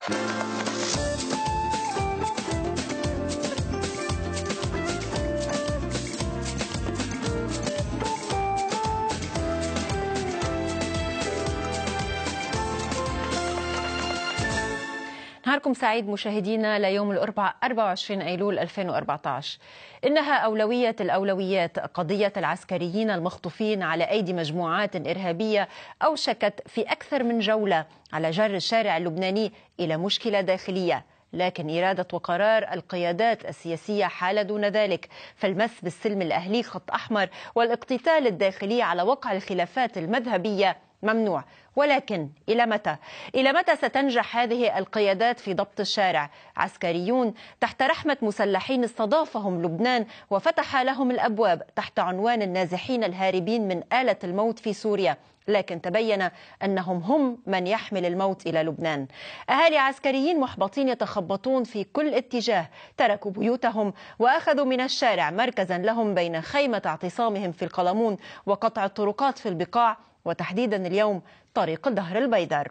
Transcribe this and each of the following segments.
Thank you نهاركم سعيد مشاهدينا ليوم الأربعاء 24 أيلول 2014 إنها أولوية الأولويات قضية العسكريين المخطوفين على أيدي مجموعات إرهابية أوشكت في أكثر من جولة على جر الشارع اللبناني إلى مشكلة داخلية. لكن إرادة وقرار القيادات السياسية حال دون ذلك. فالمس بالسلم الأهلي خط أحمر والاقتتال الداخلي على وقع الخلافات المذهبية ممنوع ولكن إلى متى؟ إلى متى ستنجح هذه القيادات في ضبط الشارع؟ عسكريون تحت رحمة مسلحين استضافهم لبنان وفتح لهم الأبواب تحت عنوان النازحين الهاربين من آلة الموت في سوريا لكن تبين أنهم هم من يحمل الموت إلى لبنان أهالي عسكريين محبطين يتخبطون في كل اتجاه تركوا بيوتهم وأخذوا من الشارع مركزا لهم بين خيمة اعتصامهم في القلمون وقطع الطرقات في البقاع وتحديدا اليوم طريق الدهر البيدر.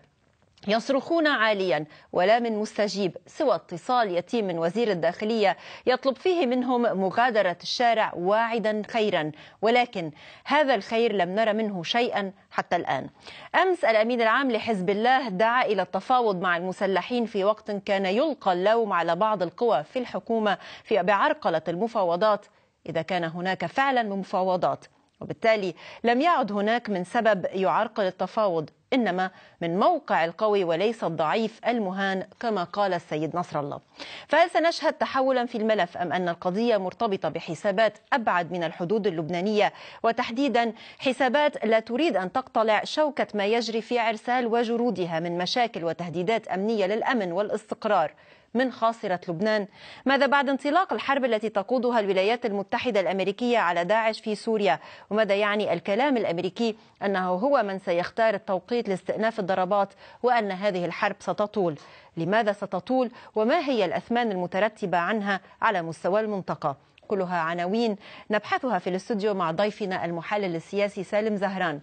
يصرخون عاليا ولا من مستجيب سوى اتصال يتيم من وزير الداخلية يطلب فيه منهم مغادرة الشارع واعدا خيرا. ولكن هذا الخير لم نرى منه شيئا حتى الآن. أمس الأمين العام لحزب الله دعا إلى التفاوض مع المسلحين في وقت كان يلقى اللوم على بعض القوى في الحكومة في بعرقلة المفاوضات. إذا كان هناك فعلا مفاوضات. وبالتالي لم يعد هناك من سبب يعرقل التفاوض إنما من موقع القوي وليس الضعيف المهان كما قال السيد نصر الله. فهل سنشهد تحولا في الملف أم أن القضية مرتبطة بحسابات أبعد من الحدود اللبنانية وتحديدا حسابات لا تريد أن تقتلع شوكة ما يجري في عرسال وجرودها من مشاكل وتهديدات أمنية للأمن والاستقرار من خاصرة لبنان. ماذا بعد انطلاق الحرب التي تقودها الولايات المتحدة الأمريكية على داعش في سوريا؟ وماذا يعني الكلام الأمريكي أنه هو من سيختار التوقيت لاستئناف الضربات وأن هذه الحرب ستطول؟ لماذا ستطول؟ وما هي الأثمان المترتبة عنها على مستوى المنطقة؟ كلها عناوين نبحثها في الاستوديو مع ضيفنا المحلل السياسي سالم زهران.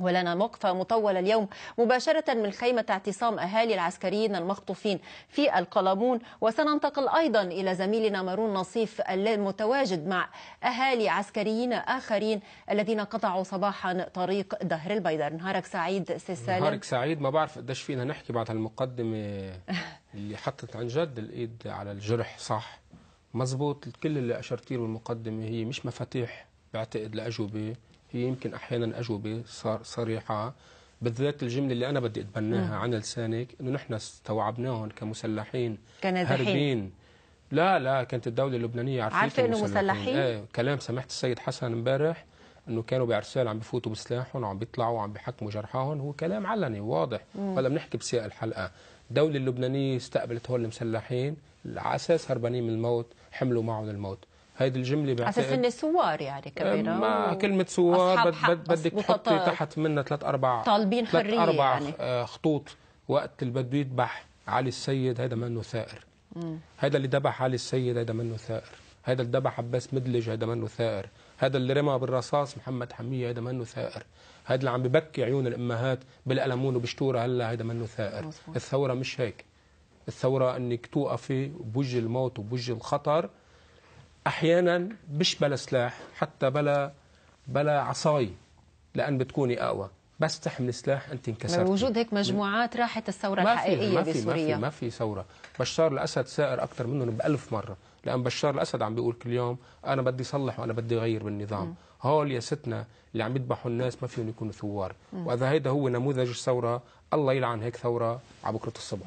ولنا وقفة مطولة اليوم مباشرة من خيمة اعتصام أهالي العسكريين المخطوفين في القلمون وسننتقل أيضا إلى زميلنا مارون نصيف المتواجد مع أهالي عسكريين آخرين الذين قطعوا صباحا طريق ضهر البيدر. نهارك سعيد سي سالم. نهارك سعيد. ما بعرف قديش فينا نحكي بعد هالمقدمة اللي حطت عن جد الإيد على الجرح. صح. مزبوط. كل اللي أشرتيه بالمقدمة هي مش مفاتيح بعتقد لأجوبة. هي يمكن أحيانا أجوبة صريحة. بالذات الجملة اللي أنا بدي أتبناها عن لسانك إنه نحن استوعبناهم كمسلحين هاربين. لا لا كانت الدولة اللبنانية عارفة عارفة إنه مسلحين؟ إيه كلام سمعت السيد حسن امبارح إنه كانوا بعرسال عم بفوتوا بسلاحهم وعم بيطلعوا وعم بيحكموا جرحاهم. هو كلام علني واضح. هلا بنحكي بسياق الحلقة. الدولة اللبنانية استقبلت هول المسلحين على أساس هربانين من الموت حملوا معهم الموت هيدي الجملة بعتقد أساس إني سوار يعني كبيرة ما. كلمة سوار بد بدك تحطي تحت منها ثلاث أربع طالبين حرية ثلاث أربع يعني. آه، خطوط وقت اللي بده يذبح علي السيد هذا منه ثائر هذا اللي ذبح علي السيد هذا منه ثائر هذا اللي ذبح عباس مدلج هذا منه ثائر هذا اللي رمى بالرصاص محمد حمية هذا منه ثائر هذا اللي عم ببكي عيون الأمهات بالقلمون وبشتوره هلا هذا منه ثائر مصبوط. الثورة مش هيك الثورة إنك توقفي بوجه الموت وبوجه الخطر أحيانا مش بلا سلاح حتى بلا بلا عصاي لأن بتكوني أقوى. بس تحمل سلاح أنت انكسرت وجود هيك مجموعات راحت الثورة ما الحقيقية ما في بسوريا. ما في ما في ثورة. بشار الأسد سائر أكثر منهم بألف مرة لأن بشار الأسد عم بيقول كل يوم أنا بدي صلح وأنا بدي أغير بالنظام. م. هول يا ستنا اللي عم يذبحوا الناس ما فيهم يكونوا ثوار. وإذا هيدا هو نموذج الثورة الله يلعن هيك ثورة على بكرة الصبح.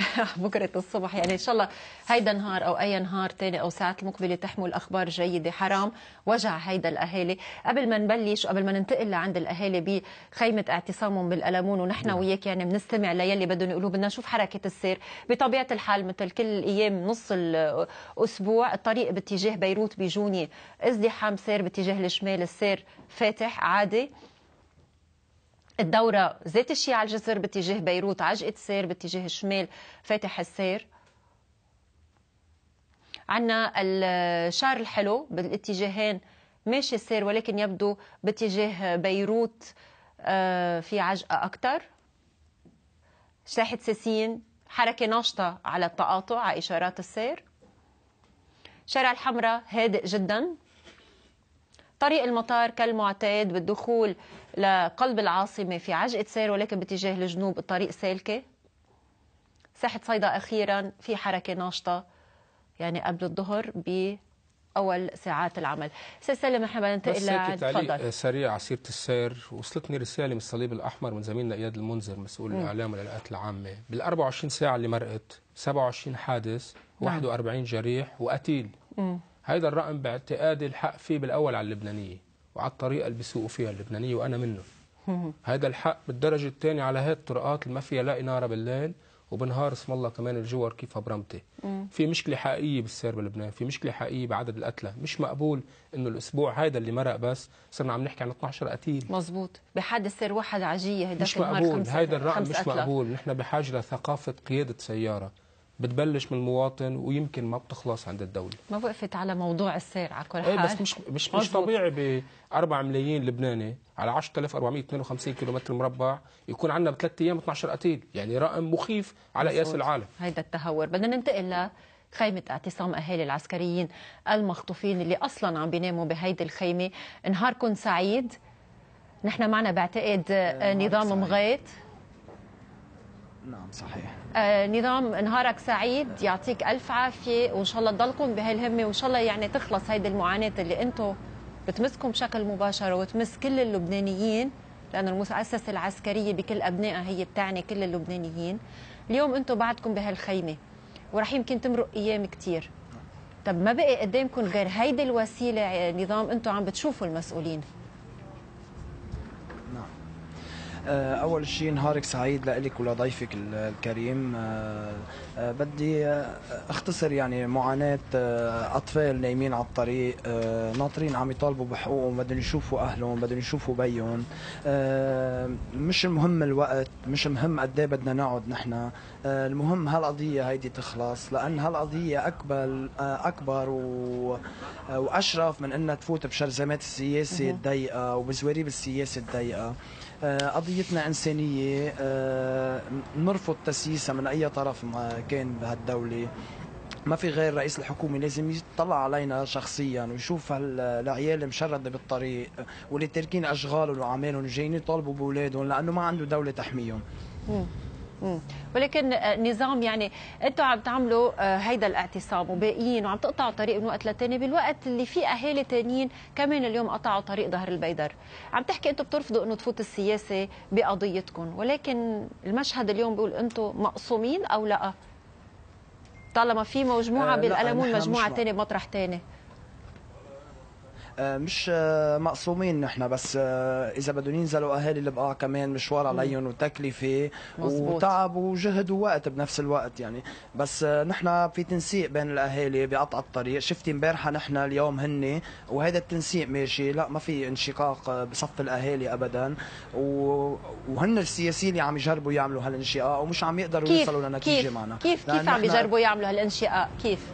بكرة الصبح. يعني إن شاء الله هيدا نهار أو أي نهار تاني أو ساعات المقبلة تحمل أخبار جيدة. حرام. وجع هيدا الأهالي. قبل ما نبلش قبل ما ننتقل لعند الأهالي بخيمة اعتصامهم بالألمون ونحن نعم. وياك يعني بنستمع ليلي بدهم يقولوا بدنا نشوف حركة السير بطبيعة الحال مثل كل الأيام نص الأسبوع. الطريق باتجاه بيروت بيجوني إزدحام سير باتجاه الشمال. السير فاتح عادي. الدورة ذات الشيء على الجسر باتجاه بيروت عجقة سير باتجاه الشمال. فاتح السير. عنا الشار الحلو بالاتجاهين. ماشي السير ولكن يبدو باتجاه بيروت آه، في عجقة أكثر ساحة ساسين حركة ناشطة على التقاطع على إشارات السير. شارع الحمراء هادئ جدا. طريق المطار كالمعتاد بالدخول لقلب العاصمة في عجقة سير ولكن باتجاه الجنوب الطريق سالكة. ساحة صيدا أخيرا في حركة ناشطة يعني قبل الظهر بأول ساعات العمل. سيد سلم نحن ننتقل تفضل. سريع على سيرة السير. وصلتني رسالة من الصليب الأحمر من زميلنا إياد المنذر مسؤول الإعلام والعلاقات العامة. بال 24 ساعة اللي مرقت 27 حادث نعم. 41 جريح وقتيل. هيدا الرقم باعتقادي الحق فيه بالأول على اللبنانية وعلى الطريقة اللي بيسوقوا فيها اللبنانية وأنا منه. هذا الحق بالدرجة الثانية على هاي الطرقات اللي ما فيها لا إنارة بالليل وبنهار اسم الله كمان الجوار كيف برمتي في مشكلة حقيقية بالسير بلبنان في مشكلة حقيقية بعدد القتلى. مش مقبول إنه الأسبوع هذا اللي مرق بس صرنا عم نحكي عن 12 قتيل. مزبوط بحادث سير واحد عجية هيدا مش مقبول هيدا الرقم مش. مقبول. نحن بحاجة لثقافة قيادة سيارة. بتبلش من المواطن ويمكن ما بتخلص عند الدولة. ما وقفت على موضوع السير على كل إيه حال. بس مش مش مش. طبيعي ب 4 ملايين لبناني على 10452 كيلومتر مربع يكون عندنا بثلاث أيام 12 قتيل يعني رقم مخيف على قياس. العالم. هيدا التهور. بدنا ننتقل لخيمة اعتصام أهالي العسكريين المخطوفين اللي أصلا عم بيناموا بهيدي الخيمة. نهاركم سعيد. نحن معنا بعتقد نظام. مغيط. نعم صحيح. نظام نهارك سعيد يعطيك ألف عافية وإن شاء الله تضلكم بهالهمة وإن شاء الله يعني تخلص هيدي المعاناة اللي أنتم بتمسكم بشكل مباشر وتمس كل اللبنانيين لأنه المؤسسة العسكرية بكل أبنائها هي بتعني كل اللبنانيين. اليوم أنتم بعدكم بهالخيمة ورح يمكن تمرق أيام كتير. طب ما بقي قدامكم غير هيدي الوسيلة آه، نظام أنتم عم بتشوفوا المسؤولين نعم آه، أول شيء نهارك سعيد لك ولضيفك ال- الكريم. آه، آه، بدي أختصر يعني معاناة آه، أطفال نايمين على الطريق ناطرين عم يطالبوا بحقوقهم بدهم يشوفوا أهلهم بدهم يشوفوا بيهم. مش المهم الوقت مش مهم قد إيه بدنا نقعد نحن. المهم هالقضية هيدي تخلص لأن هالقضية أكبر آه، أكبر و... آه، وأشرف من أنها تفوت بشرذمات السياسة الضيقة وبزواريب السياسة الضيقة. آه، قضيتنا إنسانية آه، نرفض تسييسها من أي طرف ما كان بهالدولة ما في غير رئيس الحكومة لازم يطلع علينا شخصيا ويشوف هال- العيال المشردة بالطريق واللي تاركين أشغالهم وأعمالهم وجايين يطالبوا بأولادهم لأنه ما عنده دولة تحميهم. ولكن آه، نظام يعني أنتم عم تعملوا آه، هيدا الاعتصام وباقيين وعم تقطعوا طريق من وقت لتاني بالوقت اللي في أهالي تانيين كمان اليوم قطعوا طريق ظهر البيدر. عم تحكي أنتم بترفضوا انه تفوت السياسة بقضيتكم ولكن المشهد اليوم بيقول أنتم مقسومين أو لا؟ طالما في مجموعة آه، بالقلمون مجموعة تانية بمطرح تاني. آه، مش آه، مقسومين نحن بس آه، إذا بدهم ينزلوا أهالي البقاع كمان مشوار عليهم وتكلفة. وتعب وجهد ووقت بنفس الوقت يعني. بس آه، نحن في تنسيق بين الأهالي بقطع الطريق. شفتي امبارحة نحن اليوم هن وهذا التنسيق ماشي. لا ما في انشقاق آه، بصف الأهالي ابدا. وهن السياسيين اللي عم يجربوا يعملوا هالانشقاق ومش عم يقدروا يوصلوا لنتيجة معنا. كيف؟ كيف عم بيجربوا يعملوا هالانشقاق؟ كيف؟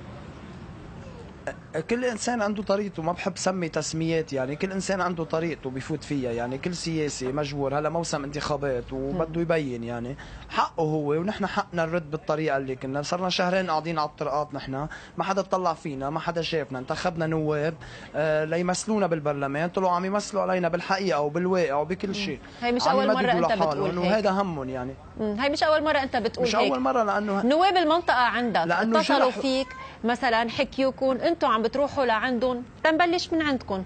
كل إنسان عنده طريقته ما بحب سمي تسميات يعني كل إنسان عنده طريقته بيفوت فيها يعني كل سياسي مجبور هلا موسم انتخابات وبده يبين يعني. حقه هو ونحن حقنا نرد بالطريقة اللي كنا صرنا شهرين قاعدين على الطرقات نحن ما حدا طلع فينا ما حدا شافنا انتخبنا نواب آه ليمثلونا بالبرلمان طلعوا عم يمثلوا علينا بالحقيقة وبالواقع وبكل شيء. هي مش يمددوا أنت لحالهم بتقول هيك. وهذا همهم يعني. هاي مش أول مرة أنت بتقول مش هيك. اول مرة لأنه نواب المنطقة عندك لأنه اتصلوا فيك مثلا حكيوكم أنتم عم بتروحوا لعندهم تنبلش من عندكم.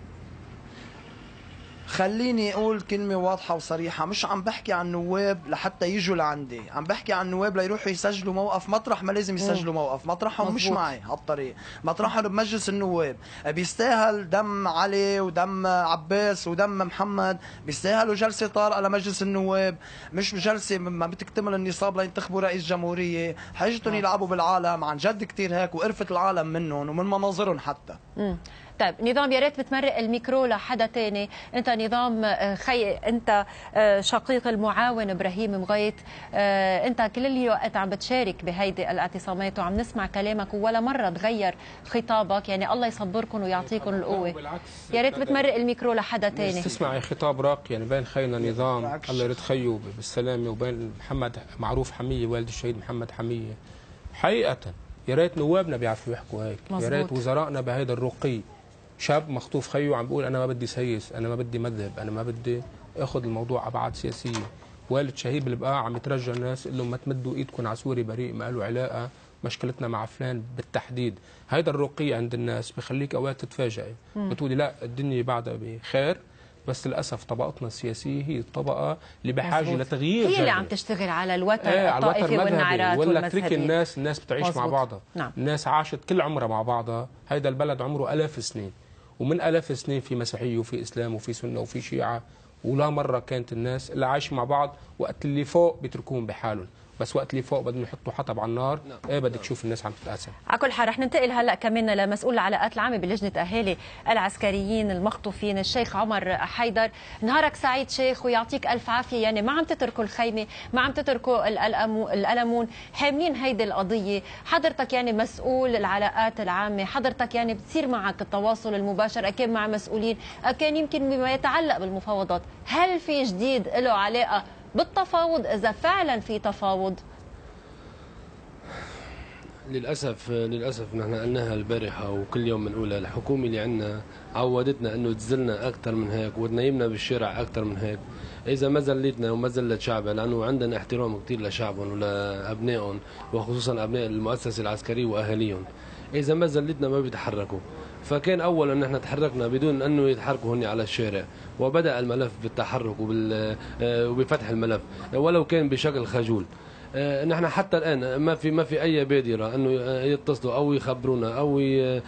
خليني أقول كلمة واضحة وصريحة. مش عم بحكي عن نواب لحتى يجوا لعندي. عم بحكي عن نواب ليروحوا يسجلوا موقف. مطرح ما لازم يسجلوا موقف. مطرحهم مش. معي هالطريق. مطرحهم بمجلس النواب. بيستاهل دم علي ودم عباس ودم محمد. بيستاهلوا جلسة طارئه لمجلس النواب. مش جلسة ما بتكتمل النصاب لينتخبوا رئيس جمهورية. حاجتهم يلعبوا بالعالم. عن جد كتير هيك وقرفت العالم منهم ومن مناظرهم حتى. مم. طيب نظام يا ريت بتمرق الميكرو لحدا تاني. انت نظام آه، خي انت آه، شقيق المعاون إبراهيم مغيت آه، انت كل الوقت عم بتشارك بهيدي الاعتصامات وعم نسمع كلامك ولا مرة تغير خطابك. يعني الله يصبركم ويعطيكم القوة. بالعكس. يا ريت بتمرق الميكرو لحدا تاني. تسمعي خطاب راقي. يعني بين خينا نظام. الله يرد خيه بالسلامة وبين محمد معروف حمية والد الشهيد محمد حمية. حقيقة يا ريت نوابنا بيعرفوا يحكوا هيك. يا ريت. وزرائنا بهذا الرقي. شاب مخطوف خيه عم بيقول أنا ما بدي سيس أنا ما بدي مذهب أنا ما بدي آخذ الموضوع أبعاد سياسية. والد شهيد بالبقاع عم يترجى الناس يقول لهم ما تمدوا إيدكم على سوري بريء ما له علاقة مشكلتنا مع فلان بالتحديد. هيدا الرقي عند الناس بخليك أوقات تتفاجئي بتقولي لا الدنيا بعدها بخير بس للأسف طبقتنا السياسية هي الطبقة اللي بحاجة مزبوط. لتغيير هي اللي. عم تشتغل على الوتر إيه الطائفي والنعرات ولا ترك والمذهبي الناس الناس بتعيش مع مزبوط. بعضها. نعم. الناس عاشت كل عمرها مع بعضها. هيدا البلد عمره ألاف سنين ومن ألاف سنين في مسيحية وفي إسلام وفي سنة وفي شيعة ولا مرة كانت الناس اللي عايشة مع بعض وقت اللي فوق بيتركوهم بحالهم. بس وقت اللي فوق بدهم يحطوا حطب على النار. إيه بدك تشوف الناس عم تتقاسم على كل حال رح ننتقل هلأ كمان لمسؤول العلاقات العامه بلجنة أهالي العسكريين المخطوفين الشيخ عمر حيدر. نهارك سعيد شيخ ويعطيك ألف عافية. يعني ما عم تتركوا الخيمة ما عم تتركوا الألمون. حاملين هيدي القضية. حضرتك يعني مسؤول العلاقات العامة. حضرتك يعني بتصير معك التواصل المباشر. أكيد مع مسؤولين. أكيد يمكن بما يتعلق بالمفاوضات. هل في جديد له علاقة بالتفاوض إذا فعلا في تفاوض. للأسف للأسف نحن قلناها البارحة وكل يوم بنقولها الحكومة اللي عندنا عودتنا إنه تزلنا أكثر من هيك وتنيمنا بالشارع أكثر من هيك. إذا ما زلتنا وما زلت شعبها لأنه عندنا احترام كثير لشعبهم ولأبنائهم وخصوصا أبناء المؤسسة العسكرية وأهاليهم. إذا ما زلتنا ما بيتحركوا. فكان اولا نحن تحركنا بدون إنه يتحركوا هن على الشارع. وبدأ الملف بالتحرك آه، وبفتح الملف. ولو كان بشكل خجول. نحن حتى الآن ما في ما في أي بادرة انه آه، يتصلوا أو يخبرونا أو آه،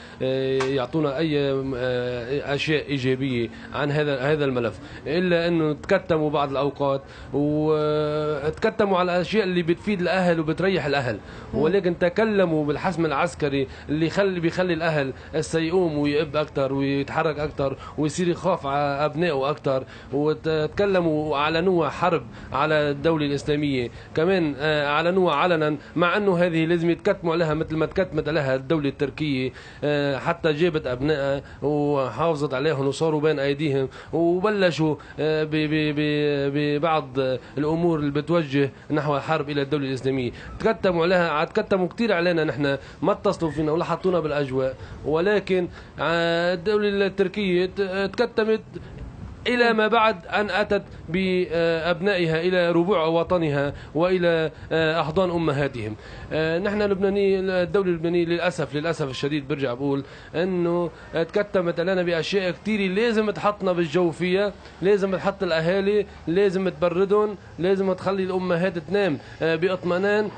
يعطونا أي آه، أشياء إيجابية عن هذا هذا الملف. إلا انه تكتموا بعض الأوقات وتكتموا على الاشياء اللي بتفيد الأهل وبتريح الأهل. ولكن تكلموا بالحسم العسكري اللي خلي بيخلي الأهل هسه يقوم ويقب أكثر ويتحرك أكثر ويصير يخاف على أبنائه أكثر وتكلموا واعلنوها حرب على الدولة الإسلامية. كمان اعلنوها علنا مع انه هذه لازم يتكتموا عليها مثل ما تكتمت عليها الدولة التركية آه، حتى جابت ابنائها وحافظت عليهم وصاروا بين أيديهم وبلشوا آه، ببعض الأمور اللي بتوجه نحو حرب إلى الدولة الإسلامية. تكتموا عليها تكتموا كثير علينا نحن ما اتصلوا فينا ولا حطونا بالأجواء. ولكن آه، الدولة التركية تكتمت إلى ما بعد أن أتت بأبنائها إلى ربوع وطنها وإلى آه، أحضان أمهاتهم. آه، نحن اللبناني الدولة اللبنانية للأسف للأسف الشديد برجع بقول أنه تكتمت لنا بأشياء كثيرة لازم تحطنا بالجو فيها لازم تحط الأهالي لازم تبردهم لازم تخلي الأمهات تنام آه، بإطمئنان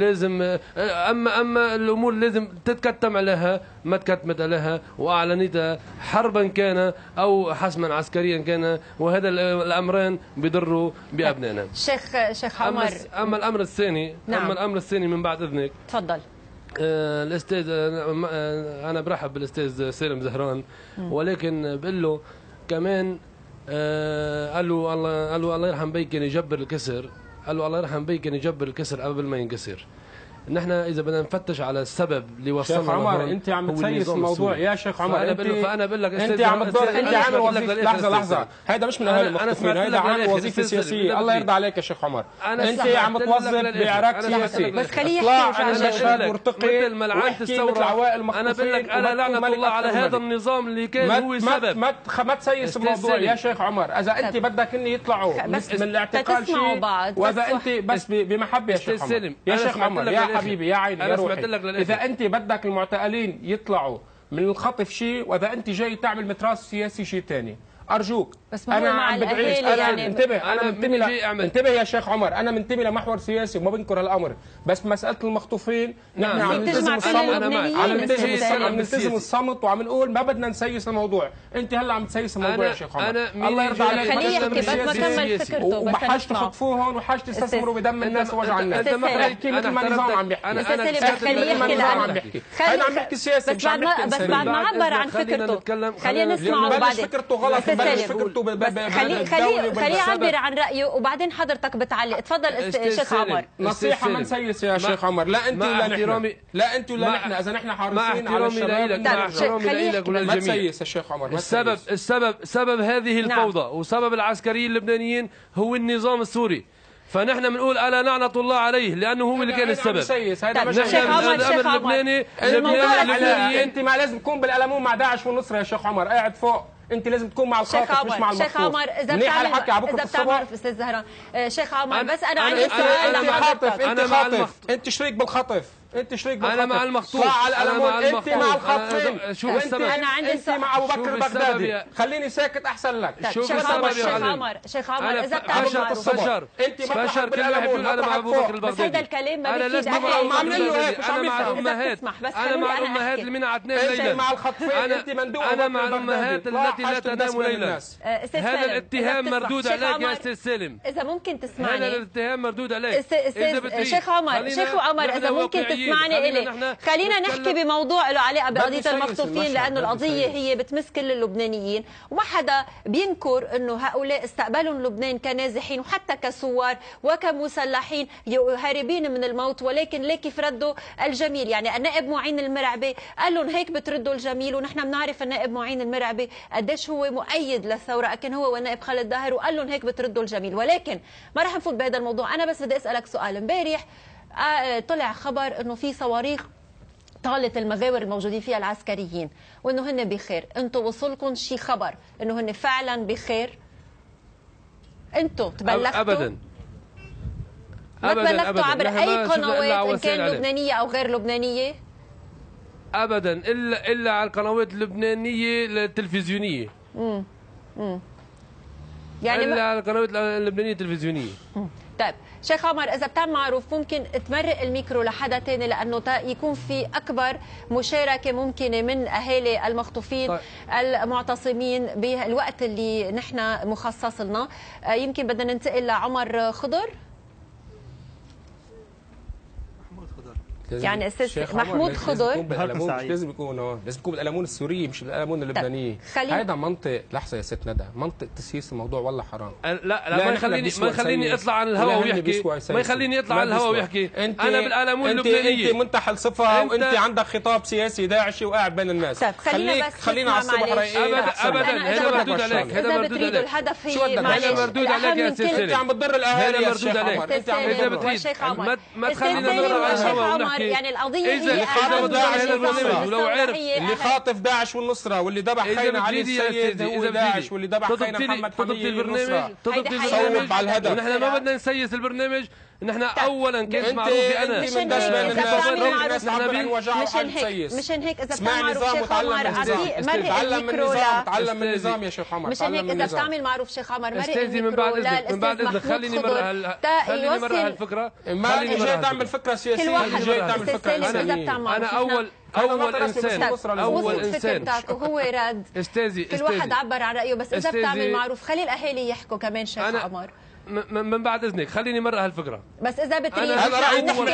لازم أما أما الأمور لازم تتكتم عليها ما تكتمت عليها وأعلنتها حربا كان أو حسما عسكريا. كان وهذا الأمران بيضروا بأبنائنا. شيخ شيخ عمر. أما الأمر الثاني نعم. أما الأمر الثاني من بعد إذنك. تفضل. آه، الأستاذ آه، أنا برحب بالأستاذ سالم زهران. ولكن بقول له كمان آه، قال له الله قال له الله يرحم بي كان يجبر الكسر. قال له الله يرحم بي كان يجبر الكسر قبل ما ينكسر. نحن إذا بدنا نفتش على السبب اللي وصلنا شيخ عمر أنت عم تسيس الموضوع. يا شيخ عمر أنت بقول فأنا بقول لك أنت عم تدور أنت عامل وظيفه لحظة لحظة. هيدا مش من أهل هيدا لك عامل وظيفة. سياسية الله. يرضى عليك يا شيخ عمر أنت عم توظف سمعت سياسي بس خليه يحكي عن يقول. مرتقي مثل مثل عوائل أنا بقول لك أنا لعنه الله على هذا. النظام اللي كان هو ما السبب ما ما تسيس الموضوع. يا شيخ عمر إذا أنت. بدك هن يطلعوا بس من الاعتقال شيء بعض، واذا بس انت بس ب- بمحبه يا شيخ عمر يا شيخ عمر يا. حبيبي يا عيني يا روحي لك. إذا أنت بدك المعتقلين يطلعوا من الخطف شيء وإذا أنت جاي تعمل متراس سياسي شيء ثاني أرجوك. بس ما أنا عم بدعيش. أنا يعني. انتبه. أنا منتمي ل... انتبه يا شيخ عمر. أنا منتمي لمحور سياسي وما بنكر الأمر. بس مسألة المخطوفين نعم. نحن عم نلتزم الصمت. عم نلتزم عم نلتزم الصمت وعم نقول ما بدنا نسيس الموضوع. أنت هلا عم تسيس الموضوع يا شيخ عمر. أنا الله يرضى عليك. خليه يحكي بس ما كمل فكرته وحاج هون وحاج تستثمروا بدم الناس ووجع الناس. أنت ما بتحكي مثل ما نظام عم بيحكي أنا أنا عم يحكي. هذا عم يحكي سياسي بس بعد ما عبر عن فكرته. خلينا نسمعه بعدين فكرته غلط سالم خليه خليه خليه يعبر عن رأيه وبعدين حضرتك بتعلق. تفضل شيخ عمر. نصيحة من سيس طيب، يا شيخ عمر. لا انت ولا احترامي لا انت ولا إحنا إذا إحنا حارسين على الشباب. مع احترامي لك ما تسيس يا شيخ عمر السبب السبب سبب هذه نعم. الفوضى وسبب العسكريين اللبنانيين هو النظام السوري. فنحن بنقول ألا لعنه الله عليه لأنه هو اللي كان السبب. طيب، نحن شيخ عمر شيخ عمر اللبناني أنت ما لازم تكون بالالمون مع داعش والنصر يا شيخ عمر قاعد فوق. انت لازم تكون مع الخاطف مش مع المخطوف شيخ عمر إذا بتعرف إذا بتعرف أستاذ زهران آه، شيخ عمر بس أنا عندي سؤال أنا خاطف أنت خاطف. أنت شريك بالخطف. انت شريك بالخطف أنا مع المخطوط. مع الالمون مع انت مع الخاطفين شوف وانت السبب. أنا عندي أنت مع أبو بكر البغدادي. خليني ساكت أحسن لك. طيب، شوف السبب يا شيخ عمر شيخ عمر إذا فشر فشر انت فشر كل واحد يقول أنا مع أبو بكر البغدادي. بس هذا الكلام ما أنا لازم مع أنا مع الامهات أنا مع الامهات اللي منعت نام أنت مع الخاطفين أنت مندوب أنا مع الامهات التي لا تنام ليلا أه، هذا الاتهام مردود عليك يا أستاذ سالم إذا ممكن تسمعني هذا الاتهام مردود عليك شيخ عمر شيخ عمر إذا ممكن اسمعني إلي. خلينا نحكي بموضوع له علاقة بقضية المخطوفين لأنه القضية هي بتمس كل اللبنانيين. وما حدا بينكر أنه هؤلاء استقبلهم لبنان كنازحين وحتى كثوار وكمسلحين هاربين من الموت ولكن ليه كيف ردوا الجميل. يعني النائب معين المرعبي قال لهم هيك بتردوا الجميل ونحن بنعرف النائب معين المرعبي قديش هو مؤيد للثورة أكن هو والنائب خالد داهر وقال لهم هيك بتردوا الجميل. ولكن ما راح نفوت بهذا الموضوع. أنا بس بدي أسألك سؤال. امبارح آه، طلع خبر إنه في صواريخ طالت المزاور الموجودين فيها العسكريين وإنه هن بخير. أنتم وصلكم شي خبر إنه هن فعلا بخير؟ أنتم تبلغتوا؟ ابدا. ما تبلغتوا عبر أي قنوات إن كان لبنانية أو غير لبنانية؟ ابدا. الا إلا على القنوات اللبنانية التلفزيونية. امم امم يعني إلا على القنوات اللبنانية التلفزيونية. طيب. شيخ عمر إذا بتعمل معروف ممكن تمرق الميكرو لحدا تاني لأنه يكون في أكبر مشاركة ممكنة من أهالي المخطوفين طيب. المعتصمين بالوقت اللي نحن مخصص لنا آه، يمكن بدنا ننتقل لعمر خضر يعني أساس محمود خضر. مش لازم يكون آه لازم يكون بالقلمون السوري مش بالقلمون طيب، اللبناني. هذا منطق لحظة يا ست ندى. منطق تسييس الموضوع والله حرام. أه، لا لا, لا ما يخليني ما يخليني أطلع عن الهوا ويحكي. ما يخليني أطلع عن الهوا ويحكي. أنا بالقلمون اللبنانية. أنت منتحل صفة وأنت عندك خطاب سياسي داعشي وقاعد بين الناس. طيب خلينا بس خلينا على الصبح رايقين ابدا هذا مردود عليك هذا مردود عليك. الهدف هي هذا مردود عليك يا سيدي أنت عم بتضر الأهالي هذا مردود عليك. أنت عم بتضر الشيخ عمر ما تخلينا نضرب على الهوا يعني القضية إذا اللي خاطف داعش ولو عرف اللي خاطف داعش والنصرة واللي ذبح خاين علي السيد هو داعش واللي ذبح خاين محمد حميه البرنامج صوت على الهدف. ونحن ما بدنا نسيس البرنامج. نحن اولا كان معروف بانا مشان هيك. مشان هيك. مشان هيك. إذا بتعمل معروف شيخ عمر تعلم من النظام تعلم من النظام طيب، يا شيخ عمر. مشان هيك. إذا بتعمل معروف شيخ عمر مرق أستاذي من بعد اذنك من بعد اذنك خليني مرة خليني مرة هالفكرة. ما جاي تعمل فكرة سياسية. جاي تعمل فكرة. أنا اول اول انسان اول انسان وهو رد استاذي كل واحد عبر عن رايه بس اذا بتعمل معروف خلي الاهالي يحكوا كمان شيخ عمر من بعد إذنك. خليني مره هالفكره بس إذا بتريد أنا رأيي نحن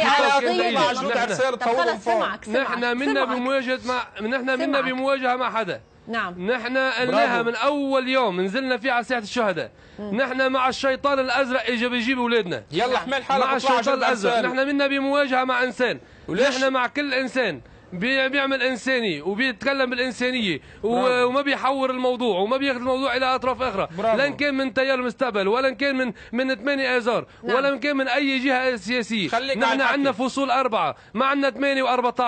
نحن منا بمواجهه مع نحن منا بمواجهه مع حدا. نعم. نحن قلناها من أول يوم نزلنا فيه على ساحه الشهداء نحن مع الشيطان الأزرق اجى بيجيب أولادنا. يلا احمل حالك مع الشيطان الأزرق. نحن منا بمواجهه مع إنسان. ونحن مع كل إنسان. بيعمل إنساني وبيتكلم بالإنسانية وما بيحور الموضوع وما بياخذ الموضوع إلى أطراف أخرى. لا كان من تيار المستقبل ولا كان من من 8 آذار نعم. ولا كان من أي جهة سياسية. نحن عندنا فصول أربعة. ما عندنا 8 و14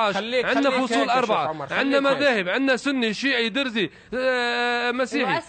عندنا فصول أربعة. عندنا مذاهب عندنا سني شيعي درزي آه، آه، مسيحي.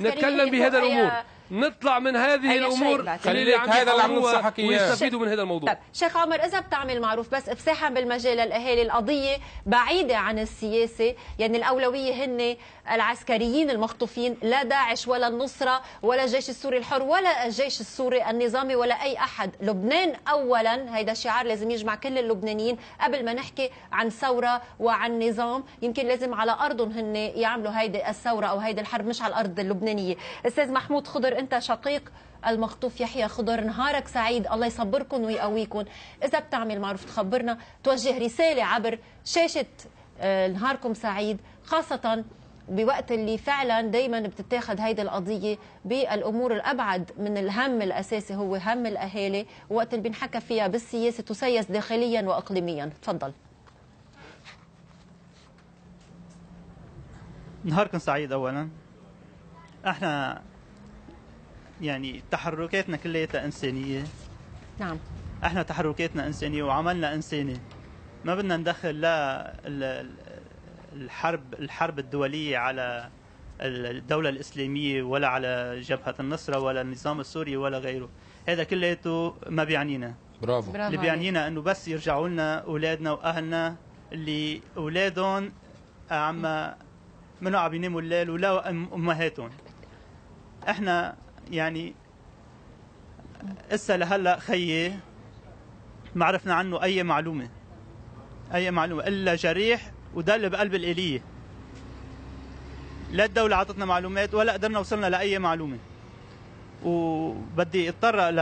نتكلم بهذا الأمور. نطلع من هذه الأمور. اللي هذا اللي عم ننصحك. ويستفيدوا من هذا الموضوع طيب شيخ عمر إذا بتعمل معروف بس افساحا بالمجال الأهالي القضية بعيدة عن السياسة يعني الأولوية هن العسكريين المخطوفين لا داعش ولا النصره ولا الجيش السوري الحر ولا الجيش السوري النظامي ولا أي أحد. لبنان اولا هيدا شعار لازم يجمع كل اللبنانيين قبل ما نحكي عن ثورة وعن نظام. يمكن لازم على أرضهم هن يعملوا هيدي الثورة أو هيدي الحرب مش على الأرض اللبنانية. أستاذ محمود خضر أنت شقيق المخطوف يحيى خضر نهارك سعيد الله يصبركم ويقويكم. إذا بتعمل معروف تخبرنا توجه رسالة عبر شاشة آه، نهاركم سعيد خاصة بوقت اللي فعلا دايما بتتاخد هيدي القضية بالأمور الأبعد من الهم الأساسي هو هم الأهالي وقت اللي بنحكى فيها بالسياسة تسيس داخليا وإقليميا. تفضل. نهاركم سعيد اولا. إحنا يعني تحركاتنا كلياتها إنسانية. نعم. إحنا تحركاتنا إنسانية وعملنا إنساني. ما بدنا ندخل لا الحرب الحرب الدولية على الدولة الإسلامية ولا على جبهة النصرة ولا النظام السوري ولا غيره. هذا كلياته ما بيعنينا. برافو. برافو اللي. بيعنينا إنه بس يرجعوا لنا أولادنا وأهلنا اللي أولادهم عم منو عم يناموا الليل ولا أمهاتهم. إحنا يعني إسا لهلأ خيي ما عرفنا عنه أي معلومة. أي معلومة. إلا جريح وده اللي بقلب الإليه. لا الدولة عطتنا معلومات ولا قدرنا وصلنا لأي معلومة. وبدي اتطرق ل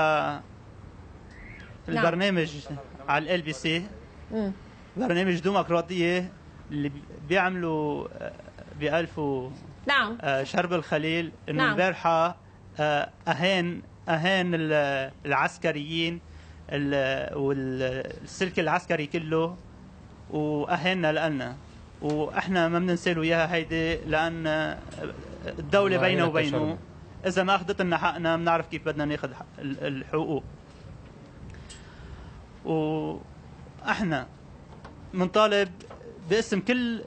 البرنامج على ال بي سي. برنامج ديمقراطية اللي بيعملوا آه، بألفوا نعم. آه، شرب الخليل. إنه نعم. البارحه آه، أهان أهان ال- العسكريين ال- والسلك العسكري كله وأهاننا لنا وإحنا ما بننسى له إياها هيدي لأن الدولة بينه وبينه. إذا ما أخذت لنا حقنا بنعرف كيف بدنا ناخذ حق- ال- الحقوق وإحنا بنطالب باسم كل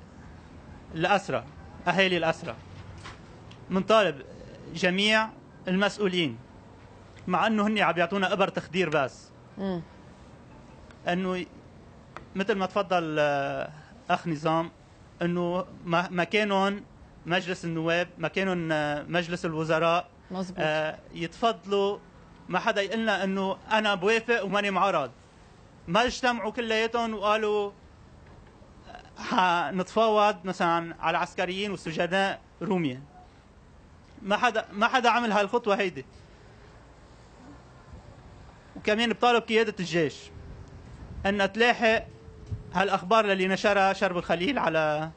الأسرة أهالي الأسرة بنطالب جميع المسؤولين مع إنه هن عم يعطونا إبر تخدير بس. إنه مثل ما تفضل آه، أخ نظام إنه ما- مكانهم مجلس النواب مكانهم آه، مجلس الوزراء. مزبوط آه، يتفضلوا. ما حدا يقلنا إنه أنا بوافق وماني معارض ما اجتمعوا كلياتهم وقالوا حنتفاوض مثلا على العسكريين والسجناء روميا. ما حدا ما حدا عمل هالخطوة هيدي. وكمان بطالب قيادة الجيش. ان تلاحق هالأخبار اللي نشرها شرب الخليل على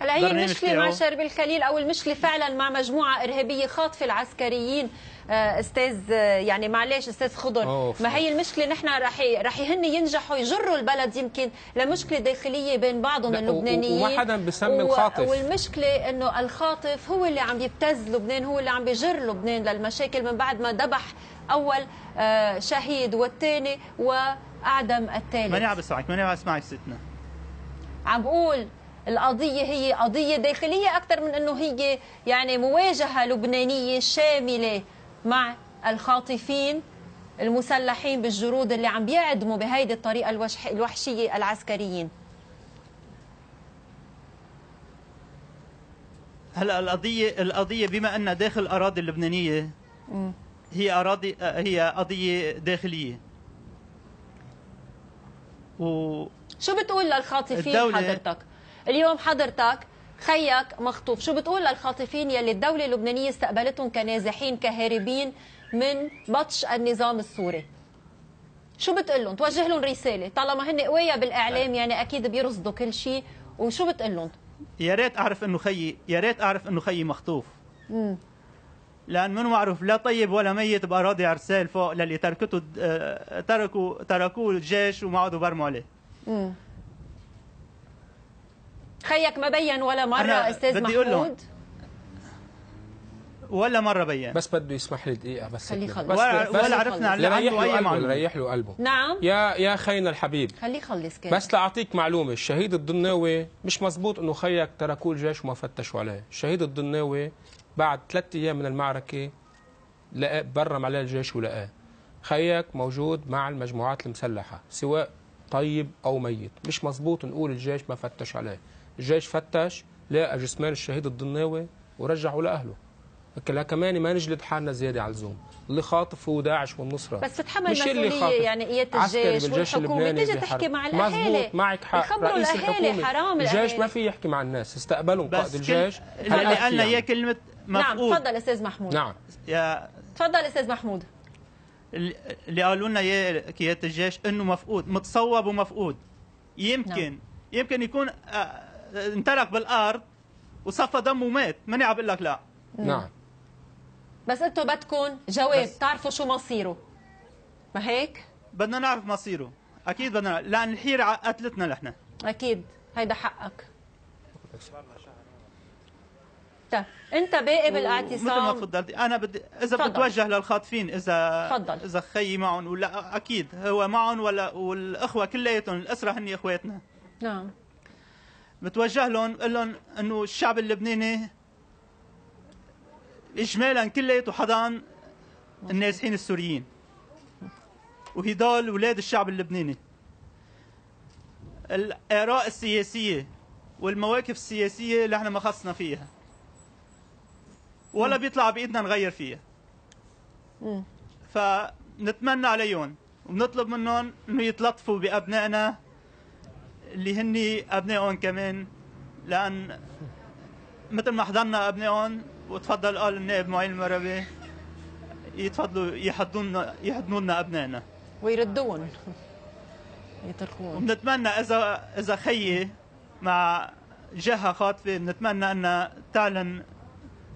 هلا هي المشكلة مع. شرب الخليل أو المشكلة فعلا مع مجموعة إرهابية خاطفة العسكريين آه، أستاذ آه، يعني معلش أستاذ خضر. ما هي المشكلة نحن رح رح هن ينجحوا يجروا البلد يمكن لمشكلة داخلية بين بعضهم و- و- اللبنانيين وما حدا بيسمي الخاطف. والمشكلة إنه الخاطف هو اللي عم يبتز لبنان هو اللي عم بيجر لبنان للمشاكل من بعد ما ذبح أول آه، شهيد والثاني واعدم الثالث. ماني عم بسمعك ماني عم بسمعك ستنا. عم بقول القضية هي قضية داخلية أكثر من أنه هي يعني مواجهة لبنانية شاملة مع الخاطفين المسلحين بالجرود اللي عم بيعدموا بهيدي الطريقة الوحشية العسكريين. هلا القضية القضية بما ان داخل الاراضي اللبنانية هي اراضي هي قضية داخلية. و شو بتقول للخاطفين الدولة- حضرتك؟ اليوم حضرتك خيك مخطوف. شو بتقول للخاطفين يلي الدولة اللبنانية استقبلتهم كنازحين كهاربين من بطش النظام السوري؟ شو بتقول لهم؟ توجه لهم رسالة. طالما هن قوية بالإعلام يعني أكيد بيرصدوا كل شيء. وشو بتقول لهم؟ يا ريت أعرف إنه خيي يا ريت أعرف إنه خيي مخطوف. لأن منو معروف؟ لا طيب ولا ميت باراضي عرسال فوق. للي تركته آه، تركوا تركوه الجيش وما عادوا برموا عليه. خيك ما بين ولا أقول لهم. محمود. ولا مرة بين. بس بده يسمح لي دقيقة بس خليه. يخلص. بس ولا, بس ولا عرفنا اللي لريح عنده أي معلومة. لريح له قلبه. نعم. يا يا خينا الحبيب. خليه يخلص كده. بس لأعطيك معلومة الشهيد الضناوي مش مزبوط إنه خيك تركوه الجيش وما فتشوا عليه. الشهيد الضناوي بعد ثلاث أيام من المعركة لقى برم عليه الجيش ولقاه. خيك موجود مع المجموعات المسلحة سواء طيب أو ميت. مش مظبوط نقول الجيش ما فتش عليه. الجيش فتش لقى جسمان الشهيد الضناوي ورجعوا لأهله. لكن كمان ما نجلد حالنا زيادة على اللزوم. اللي خاطف هو داعش والنصرة. بس تتحمل مش اللي مسؤولية خاطف. يعني قيادة الجيش والحكومة. تيجي. تحكي مع الأهالي. مظبوط معك حق. يخبروا رئيس الأهالي، الحكومة. حرام الجيش. ما في يحكي مع الناس. استقبلوا قائد الجيش. اللي هلا قالنا اياه يعني. نعم مفقود. تفضل أستاذ محمود. نعم. يا تفضل أستاذ محمود. اللي قالوا لنا اياه قياده الجيش إنه مفقود متصوب ومفقود. يمكن. نعم. يمكن يكون آه، انترك بالأرض وصفى دم ومات. ماني عم بقول لك لا. نعم. بس أنتم بدكم جواب تعرفوا شو مصيره. ما هيك؟ بدنا نعرف مصيره. أكيد بدنا. نعرف. لأن الحيرة ع- قتلتنا نحن. أكيد. هيدا حقك. أنت باقي مثل ما بالاعتصام تفضلتي أنا بدي إذا. بتوجه للخاطفين إذا تفضل. إذا خيي معهم ولا أكيد هو معهم ولا والأخوة كلياتهم الاسرى هن إخواتنا. نعم. بتوجه لهم بقول لهم إنه الشعب اللبناني اجمالا كلياته حضن النازحين السوريين. وهدول ولاد الشعب اللبناني. الآراء السياسية والمواقف السياسية اللي إحنا ما خصنا فيها. ولا بيطلع بإيدنا نغير فيها. فنتمنى عليهم وبنطلب منهم إنه يتلطفوا بأبنائنا اللي هن أبنائهم كمان لأن مثل ما حضرنا أبنائهم وتفضل قال النائب معين المربي يتفضلوا يحضنوا يحضنوا لنا أبنائنا. ويردون. يتركون وبنتمنى اذا إذا خيي مع جهة خاطفة بنتمنى إنها تعلن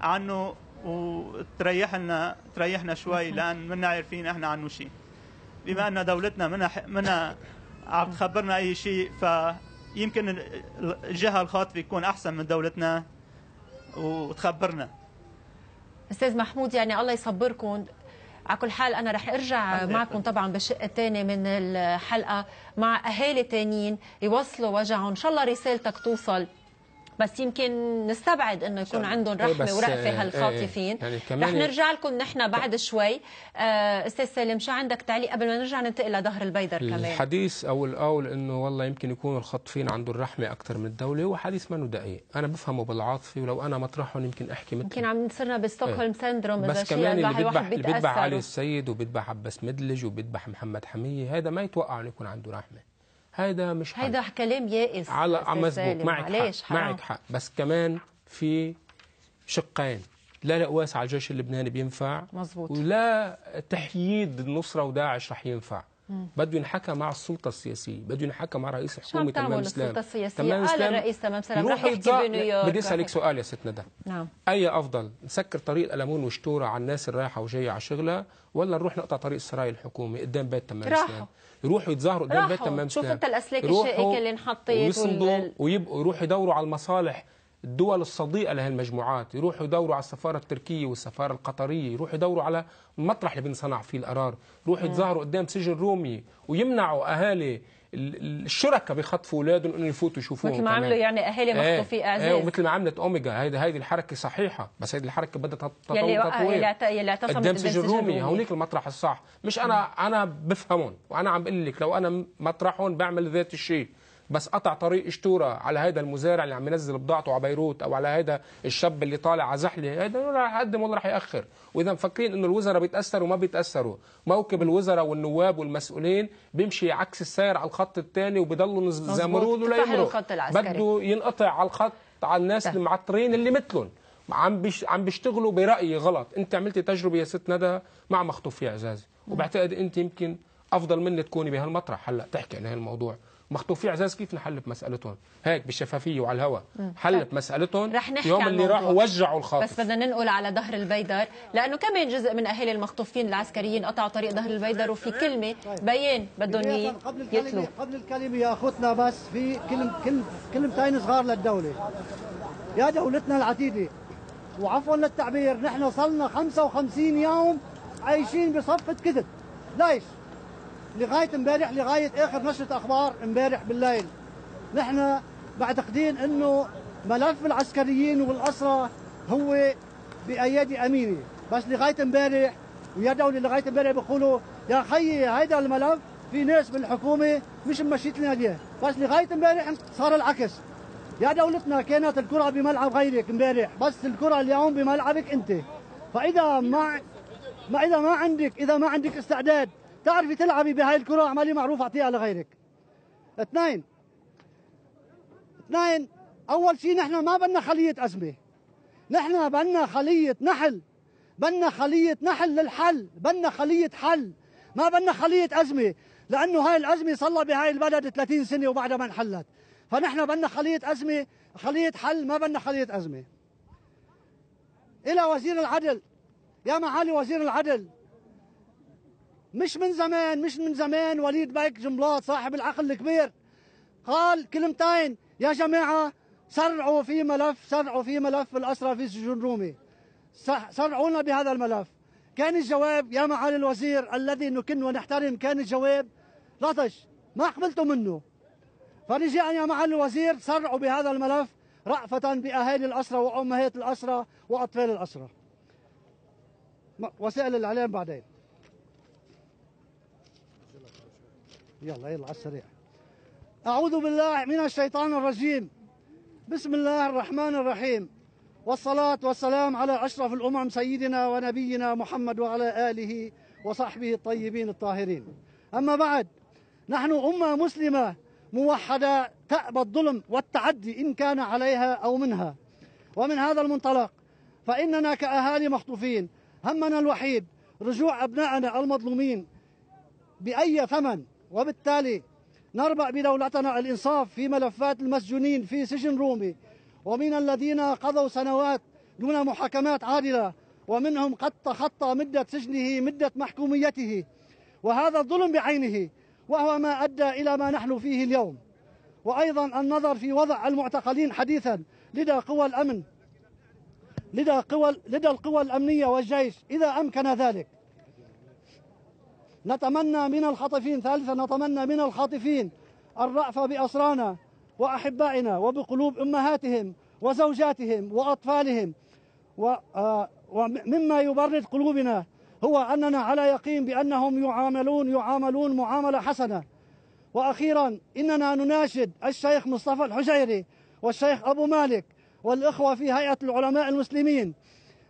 عنه وتريح لنا تريحنا شوي لأن منا عارفين إحنا عنه شيء بما أن دولتنا منا منا عم تخبرنا أي شيء فيمكن ال- الجهة الخاطفه تكون أحسن من دولتنا وتخبرنا. أستاذ محمود يعني الله يصبركم. على كل حال أنا رح أرجع معكم. طبعا بالشق الثاني من الحلقة مع أهالي تانيين. يوصلوا وجعهم. إن شاء الله رسالتك توصل. بس يمكن نستبعد إنه يكون عندهم إيه رحمة ورأفة إيه، هالخاطفين. إيه، يعني رح نرجع لكم نحن بعد شوي. آه، أستاذ سالم شو عندك تعليق قبل ما نرجع ننتقل لظهر البيدر كمان؟ الحديث أو القول إنه والله يمكن يكونوا الخاطفين عندهم الرحمه أكثر من الدولة هو حديث منه دقيق. أنا بفهمه بالعاطفة ولو أنا مطرحهم يمكن أحكي مثل يمكن عم صرنا بستوكهولم سندروم إذا بس كمان اللي الواحد بيذبح اللي بيذبح علي السيد وبيذبح عباس مدلج وبيذبح محمد حمية هذا ما يتوقع إنه يكون عنده رحمة. هيدا مش حل. هيدا كلام يائس على أستاذ مزبوط. معك حق. معك حق بس كمان في شقين لا لقواس على الجيش اللبناني بينفع مزبوط. ولا تحييد النصرة وداعش رح ينفع بده ينحكى مع السلطة السياسية بده ينحكى مع رئيس حكومة تمام السياسية؟ تمام قال الرئيس تمام سلام رح يحكي بنيويورك، بدي أسألك. سؤال يا ست ندى نعم أي أفضل نسكر طريق ألمون وشتورة على الناس الرايحة وجاية على شغلها ولا نروح نقطع طريق السرايا الحكومي قدام بيت تمام راحوا. يروحوا يتظاهروا قدام بيت. تمام شوف الأسلاك يروحوا الشائكة اللي انحطت ويصمدوا وال- ويبقوا يروحوا يدوروا على المصالح الدول الصديقة لهالمجموعات. يروحوا يدوروا على السفارة التركية والسفارة القطرية. يروحوا يدوروا على المطرح اللي بنصنع فيه القرار. يروحوا يتظاهروا قدام سجن رومي ويمنعوا ال- الشركاء بيخطفوا أولادهم انه يفوتوا يشوفوهم مثل ما. عملوا يعني أهالي مخطوفي إيه, اعزاز إيه ومثل ما عملت أوميجا هيدي هيدي الحركة صحيحة بس هيدي الحركة بدها تطور يلي يلي اعتصمت قدام سجن رومي هونيك المطرح الصح. مش أنا أنا بفهمهم وأنا عم بقول لك لو أنا مطرحهم بعمل ذات الشيء. بس قطع طريق شتوره على هذا المزارع اللي عم ينزل بضاعته على بيروت أو على هذا الشاب اللي طالع على زحلة. هذا رح يقدم ولا رح يأخر. وإذا مفكرين إنه الوزراء بيتأثروا ما بيتأثروا. موكب الوزراء والنواب والمسؤولين بيمشي عكس السير على الخط الثاني وبضلوا زمرود ولا يمروا. بده ينقطع على الخط على الناس طيب. المعطرين اللي مثلهم. عم بيش عم بيشتغلوا برايي غلط. أنت عملتي تجربة يا ست ندى مع مخطوف يا عزازي وبعتقد أنت يمكن أفضل مني تكوني بهالمطرح هلأ. تحكي عن هالموضوع. مخطوف يا عزاز كيف نحل بمسالتهم هيك بالشفافية وعلى الهواء حل بمسالتهم رح نحكي يوم اللي. راحوا وجعوا بس الخاطف بدنا ننقل على ظهر البيدر لأنه كمان جزء من أهالي المخطوفين العسكريين قطعوا طريق ظهر البيدر وفي كلمة بيان بدهم بداية ي- قبل الكلمة يا أخوتنا بس في كلم كلم كلمتين صغار للدولة. يا دولتنا العتيدة وعفوا للتعبير نحن صلنا 55 يوم عايشين بصفة كذب. ليش؟ لغاية امبارح لغاية آخر نشرة أخبار امبارح بالليل. نحن معتقدين إنه ملف العسكريين والأسرى هو بأيادي أمينة. بس لغاية امبارح ويا دولة لغايه امبارح بيقولوا يا خيي هيدا الملف في ناس بالحكومة مش ممشيت لنا إياه. بس لغاية امبارح صار العكس. يا دولتنا كانت الكرة بملعب غيرك امبارح بس الكرة اليوم بملعبك أنت. فإذا ما ما إذا ما عندك إذا ما عندك استعداد تعرفي تلعبي بهاي الكرة اعملي معروف أعطيها لغيرك. اثنين. اثنين أول شيء نحن ما بدنا خلية أزمة. نحن بدنا خلية نحل. بدنا خلية نحل للحل. بدنا خلية حل. ما بدنا خلية أزمة. لأنه هاي الأزمة صار لها بهاي البلد 30 سنة وبعدها ما انحلت. فنحن بدنا خلية أزمة خلية حل ما بدنا خلية أزمة. إلى وزير العدل. يا معالي وزير العدل. مش من زمان مش من زمان. وليد بيك جملات صاحب العقل الكبير. قال كلمتين يا جماعة سرعوا في ملف سرعوا في ملف الأسرى في سجون رومي. سرعونا بهذا الملف. كان الجواب يا معالي الوزير الذي نكن ونحترم كان الجواب لطش ما قبلتوا منه. فرجاء يا معالي الوزير سرعوا بهذا الملف رأفة بأهالي الأسرى وأمهات الأسرى وأطفال الأسرى. وسائل الإعلام بعدين. يلا يلا على السريع. أعوذ بالله من الشيطان الرجيم. بسم الله الرحمن الرحيم. والصلاة والسلام على أشرف الأمم سيدنا ونبينا محمد وعلى آله وصحبه الطيبين الطاهرين. أما بعد نحن أمة مسلمة موحدة تأبى الظلم والتعدي إن كان عليها أو منها. ومن هذا المنطلق فإننا كأهالي مخطوفين همنا الوحيد رجوع أبنائنا المظلومين بأي ثمن وبالتالي نربع بدولتنا الإنصاف في ملفات المسجونين في سجن رومي ومن الذين قضوا سنوات دون محاكمات عادلة ومنهم قد تخطى مدة سجنه مدة محكوميته وهذا الظلم بعينه وهو ما أدى إلى ما نحن فيه اليوم. وأيضا النظر في وضع المعتقلين حديثا لدى قوى الأمن لدى قوى لدى القوى الأمنية والجيش إذا أمكن ذلك. نتمنى من الخاطفين ثالثا نتمنى من الخاطفين الرأفة بأسرانا وأحبائنا وبقلوب أمهاتهم وزوجاتهم وأطفالهم. ومما يبرد قلوبنا هو أننا على يقين بأنهم يعاملون يعاملون معاملة حسنة. وأخيرا إننا نناشد الشيخ مصطفى الحجيري والشيخ أبو مالك والإخوة في هيئة العلماء المسلمين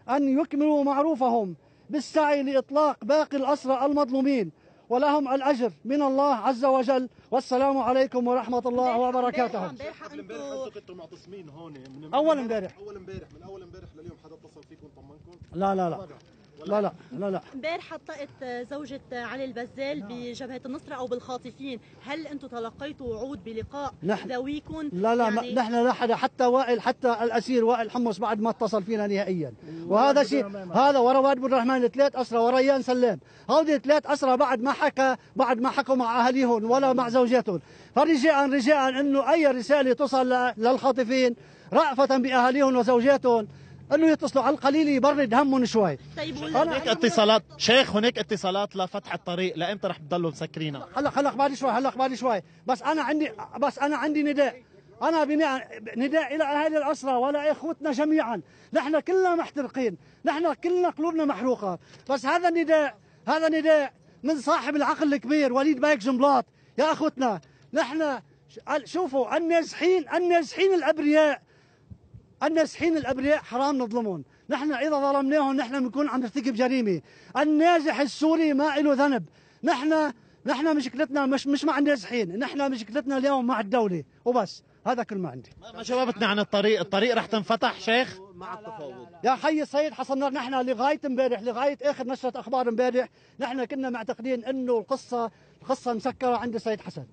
أن يكملوا معروفهم بالسعي لإطلاق باقي الأسرى المظلومين ولهم الأجر من الله عز وجل. والسلام عليكم ورحمة الله وبركاته. قبل امبارح أنتم كنتوا معتصمين هون من أول امبارح. أول امبارح من أول امبارح لليوم حدا اتصل فيكم طمنكم؟ لا لا لا. لا لا لا لا. امبارح التقت زوجة علي البزال بجبهة النصرة أو بالخاطفين. هل أنتم تلقيتوا وعود بلقاء نحن ذويكم لا لا يعني نحن لا حدا حتى وائل حتى الأسير وائل حمص بعد ما اتصل فينا نهائيا. وهذا شيء هذا ورا وائل بن الرحمن ثلاث اسرى وريان سلام. هودي ثلاث اسرى بعد ما حكى بعد ما حكوا مع اهاليهم ولا مع زوجاتهم فرجاء رجاء إنه أي رسالة توصل ل- للخاطفين رأفة باهاليهم وزوجاتهم انه يتصلوا على القليل يبرد همهم شوي. طيب هناك اتصالات شيخ هناك اتصالات لفتح الطريق لإمتى رح تضلوا مسكرينها؟ هلا هلأ بعد شوي هلأ بعد شوي. بس أنا عندي بس أنا عندي نداء. أنا بناء نداء إلى أهالي الاسرى ولا إخوتنا جميعا. نحن كلنا محترقين. نحن كلنا قلوبنا محروقة. بس هذا النداء هذا نداء من صاحب العقل الكبير وليد بايك جنبلاط. يا أخوتنا نحن شوفوا النازحين النازحين الأبرياء. النازحين الابرياء حرام نظلمهم نحن إذا ظلمناهم نحن بنكون عم نرتكب جريمه النازح السوري ما له ذنب. نحن نحن مشكلتنا مش مش مع النازحين. نحن مشكلتنا اليوم مع الدولة. وبس. هذا كل ما عندي. ما جاوبتني عن الطريق الطريق رح تنفتح شيخ؟ مع التفاوض. يا حي السيد حسن نار نحن لغاية امبارح لغاية آخر نشرة أخبار امبارح نحن كنا معتقدين إنه القصة القصة مسكرة عند السيد حسن.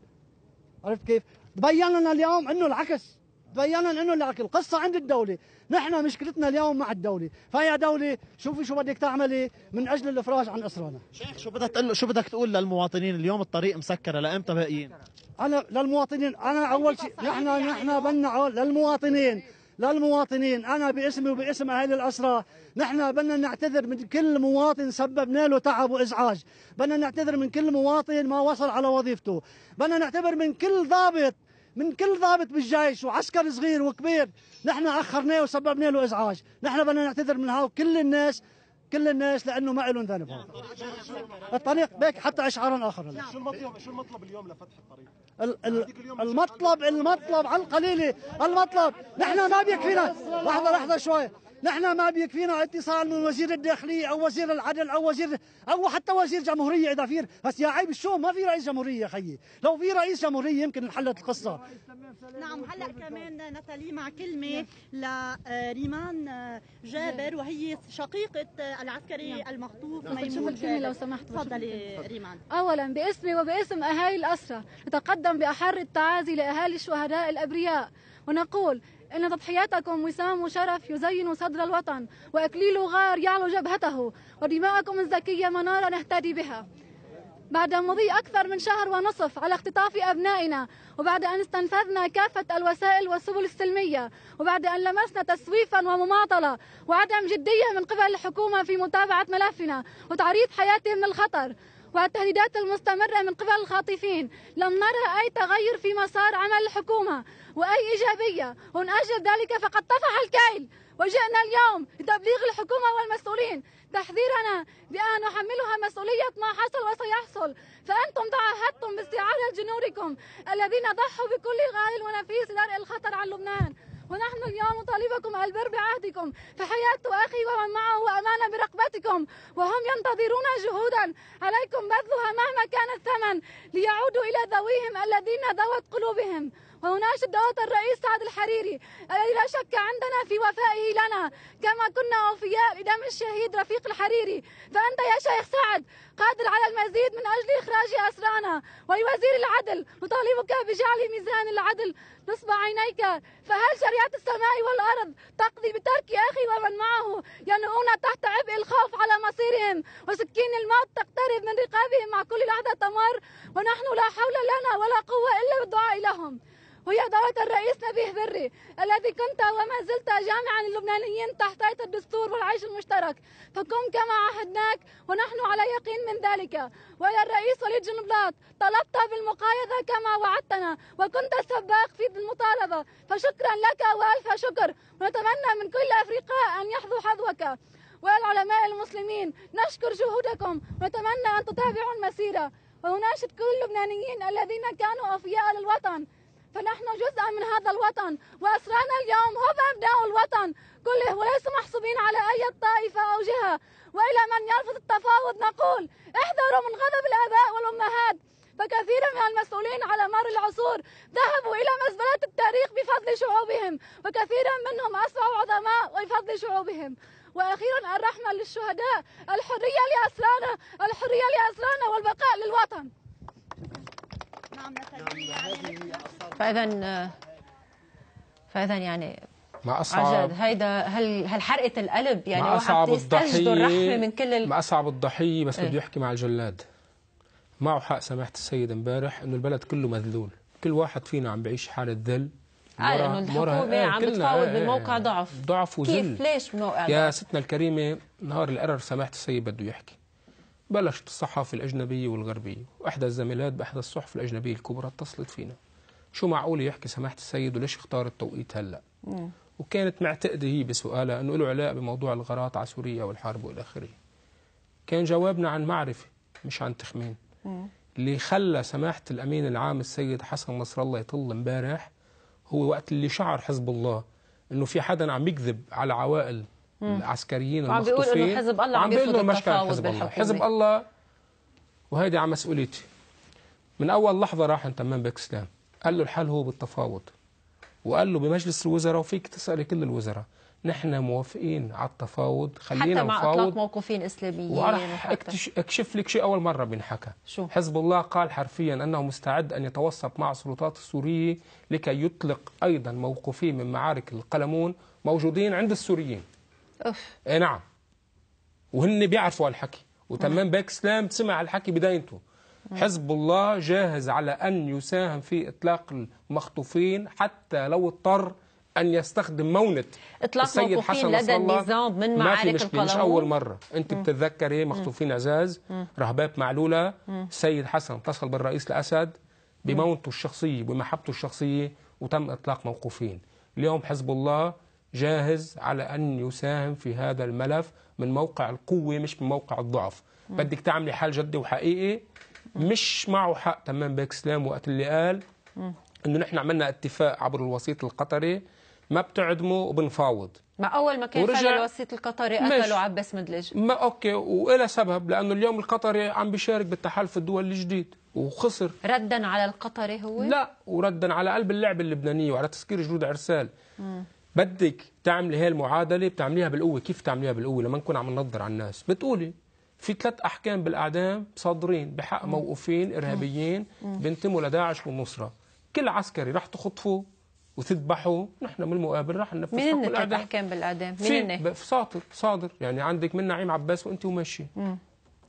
عرفت كيف؟ تبين لنا اليوم إنه العكس. تبين لنا انه العكس القصة عند الدولة. نحن مشكلتنا اليوم مع الدولة. فيا دولة شوفي شو بدك تعملي من أجل الإفراج عن اسرانا شيخ شو بدك تقول شو بدك تقول للمواطنين؟ اليوم الطريق مسكرة لإمتى باقيين؟ أنا للمواطنين أنا أول شيء نحن نحن بدنا للمواطنين. للمواطنين أنا باسمي وباسم اهالي الأسرى. نحن بدنا نعتذر من كل مواطن سببنا له تعب وإزعاج. بدنا نعتذر من كل مواطن ما وصل على وظيفته. بدنا نعتذر من كل ضابط من كل ضابط بالجيش وعسكر صغير وكبير نحن اخرناه وسببنا له إزعاج نحن بدنا نعتذر من هاو كل الناس كل الناس لأنه ما لهم ذنب. الطريق بيك حتى أشعار آخر. شو المطلب شو المطلب اليوم لفتح الطريق؟ ال- ال- المطلب المطلب على القليلة المطلب نحن ما بيكفينا لحظه لحظة شوي نحن ما بيكفينا اتصال من وزير الداخليه أو وزير العدل أو وزير أو حتى وزير جمهورية إذا في بس يا عيب الشو ما في رئيس جمهورية يا خيي. لو في رئيس جمهورية يمكن انحلت القصة. نعم هلأ كمان نتالي مع كلمة لريمان جابر وهي شقيقة العسكري المخطوف أخذ شوف ميمون الكلمة لو جابر. سمحت. تفضلي ريمان. أولا باسمي وباسم أهالي الأسرة نتقدم بأحر التعازي لأهالي الشهداء الأبرياء ونقول إن تضحياتكم وسام وشرف يزين صدر الوطن وإكليل غار يعلو جبهته ودماءكم الزكية منارة نهتدي بها. بعد مضي أكثر من شهر ونصف على اختطاف أبنائنا وبعد أن استنفذنا كافة الوسائل والسبل السلمية وبعد أن لمسنا تسويفا ومماطلة وعدم جدية من قبل الحكومة في متابعة ملفنا وتعريض حياتهم للخطر والتهديدات المستمرة من قبل الخاطفين لم نرى أي تغير في مسار عمل الحكومة. وأي إيجابية. ومن أجل ذلك فقد طفح الكيل. وجئنا اليوم لتبليغ الحكومة والمسؤولين. تحذيرنا بأن نحملها مسؤولية ما حصل وسيحصل. فأنتم تعهدتم باستعادة جنودكم الذين ضحوا بكل غال ونفيس لدرء الخطر عن لبنان. ونحن اليوم نطالبكم البر بعهدكم. فحياة أخي ومن معه أمانة برقبتكم. وهم ينتظرون جهودا. عليكم بذلها مهما كان الثمن ليعودوا إلى ذويهم الذين ذوت قلوبهم. ونناشد دولة الرئيس سعد الحريري الذي لا شك عندنا في وفائه لنا. كما كنا أوفياء لدم الشهيد رفيق الحريري. فأنت يا شيخ سعد قادر على المزيد من أجل إخراج أسرانا. ولوزير العدل نطالبك بجعل ميزان العدل. نصب عينيك. فهل شريعة السماء والأرض تقضي بترك أخي ومن معه؟ ينؤون تحت عبء الخوف على مصيرهم. وسكين الموت تقترب من رقابهم مع كل لحظة تمر. ونحن لا حول لنا ولا قوة إلا بالدعاء لهم. وهي دعوة الرئيس نبيه بري الذي كنت وما زلت جامعا للبنانيين تحت راية الدستور والعيش المشترك. فقم كما عهدناك ونحن على يقين من ذلك. وإلى الرئيس وليد جنبلاط طلبت بالمقايضة كما وعدتنا وكنت سباق في المطالبة. فشكرا لك وألف شكر. ونتمنى من كل الأفرقاء أن يحظوا حظوك والعلماء المسلمين نشكر جهودكم. ونتمنى أن تتابعوا المسيرة ونناشد كل اللبنانيين الذين كانوا أوفياء للوطن. فنحن جزء من هذا الوطن وأسرانا اليوم هم أبناء الوطن. كله وليسوا محسوبين على أي طائفة أو جهة. وإلى من يرفض التفاوض نقول احذروا من غضب الآباء والأمهات. فكثير من المسؤولين على مر العصور ذهبوا إلى مزبلة التاريخ بفضل شعوبهم. وكثيرا منهم أصبحوا عظماء وبفضل شعوبهم. وأخيرا الرحمة للشهداء الحرية لأسرانا الحرية لأسرانا والبقاء للوطن. فاذا فاذا يعني ما جد هيدا هل هل حرقة القلب؟ يعني ما واحد أصعب يستجدوا الرحمه من كل ال... ما أصعب الضحية بس إيه. بده يحكي مع الجلاد. معه حق سماحة السيد امبارح إنه البلد كله مذلول. كل واحد فينا عم بعيش حالة ذل. آه مرة- لأنه مرة- الحكومة إيه، عم كلنا، بتفاوض إيه، إيه. بموقع ضعف. ضعف وذل. كيف؟ ليش بموقع يا ضعف؟ ستنا الكريمة نهار القرر سماحة السيد بده يحكي. بلشت الصحافة الأجنبية والغربية وإحدى الزميلات بإحدى الصحف الأجنبية الكبرى اتصلت فينا شو معقول يحكي سماحة السيد وليش اختار التوقيت هلأ مم. وكانت معتقدة هي بسؤالها أنه له علاقة بموضوع الغارات على سوريا والحرب وإلى آخره كان جوابنا عن معرفة مش عن تخمين مم. اللي خلى سماحة الأمين العام السيد حسن نصر الله يطل امبارح هو وقت اللي شعر حزب الله إنه في حدا عم يكذب على عوائل العسكريين وعم بيقول المخطوفين إنه حزب الله عم بيقول بيرفض له مش كان التفاوض حزب الله. حزب الله وهيدي على مسؤوليتي. من أول لحظة راح عند تمام بك إسلام. قال له الحل هو بالتفاوض. وقال له بمجلس الوزراء وفيك تسألي كل الوزراء. نحن موافقين على التفاوض. خلينا حتى مع إطلاق نفاوض موقوفين إسلاميين وراح أكشف لك شيء أول مرة بينحكى. شو؟ حزب الله قال حرفيا أنه مستعد أن يتوسط مع السلطات السورية لكي يطلق أيضا موقوفين من معارك القلمون موجودين عند السوريين. أوف. اي نعم. وهن بيعرفوا هالحكي. وتمام باك سلام سمع الحكي بدايته. حزب الله جاهز على أن يساهم في إطلاق المخطوفين حتى لو اضطر أن يستخدم مونه إطلاق السيد حسن لدى النظام من ما في معارك مش أول مرة. أنت بتتذكري مخطوفين عزاز رهبات معلولة. السيد حسن اتصل بالرئيس الأسد بمونته الشخصية بمحبته الشخصية وتم إطلاق موقوفين. اليوم حزب الله جاهز على أن يساهم في هذا الملف من موقع القوة مش من موقع الضعف. بدك تعملي حل جدي وحقيقي مش معه حق تمام باك سلام وقت اللي قال. إنه نحن عملنا اتفاق عبر الوسيط القطري ما بتعدموا وبنفاوض. ما أول ما كان ورجع- الوسيط القطري قتلوا عباس مدلج ما أوكي وإلى سبب لأنه اليوم القطري عم بيشارك بالتحالف الدولي الجديد وخسر. ردا على القطري هو؟ لا وردا على قلب اللعبة اللبنانية وعلى تسكير جنود عرسال. بدك تعملي هاي المعادلة بتعمليها بالقوة. كيف تعمليها بالقوة؟ لما نكون عم ننظر على الناس. بتقولي في ثلاث أحكام بالأعدام صادرين بحق موقوفين إرهابيين بينتموا لداعش والنصرة. كل عسكري رح تخطفوه وتذبحوا. نحن من المقابل رح ننفذ مين حكم الأعدام. أحكام بالأعدام؟ مين في صادر صادر. يعني عندك من نعيم عباس وأنت وماشي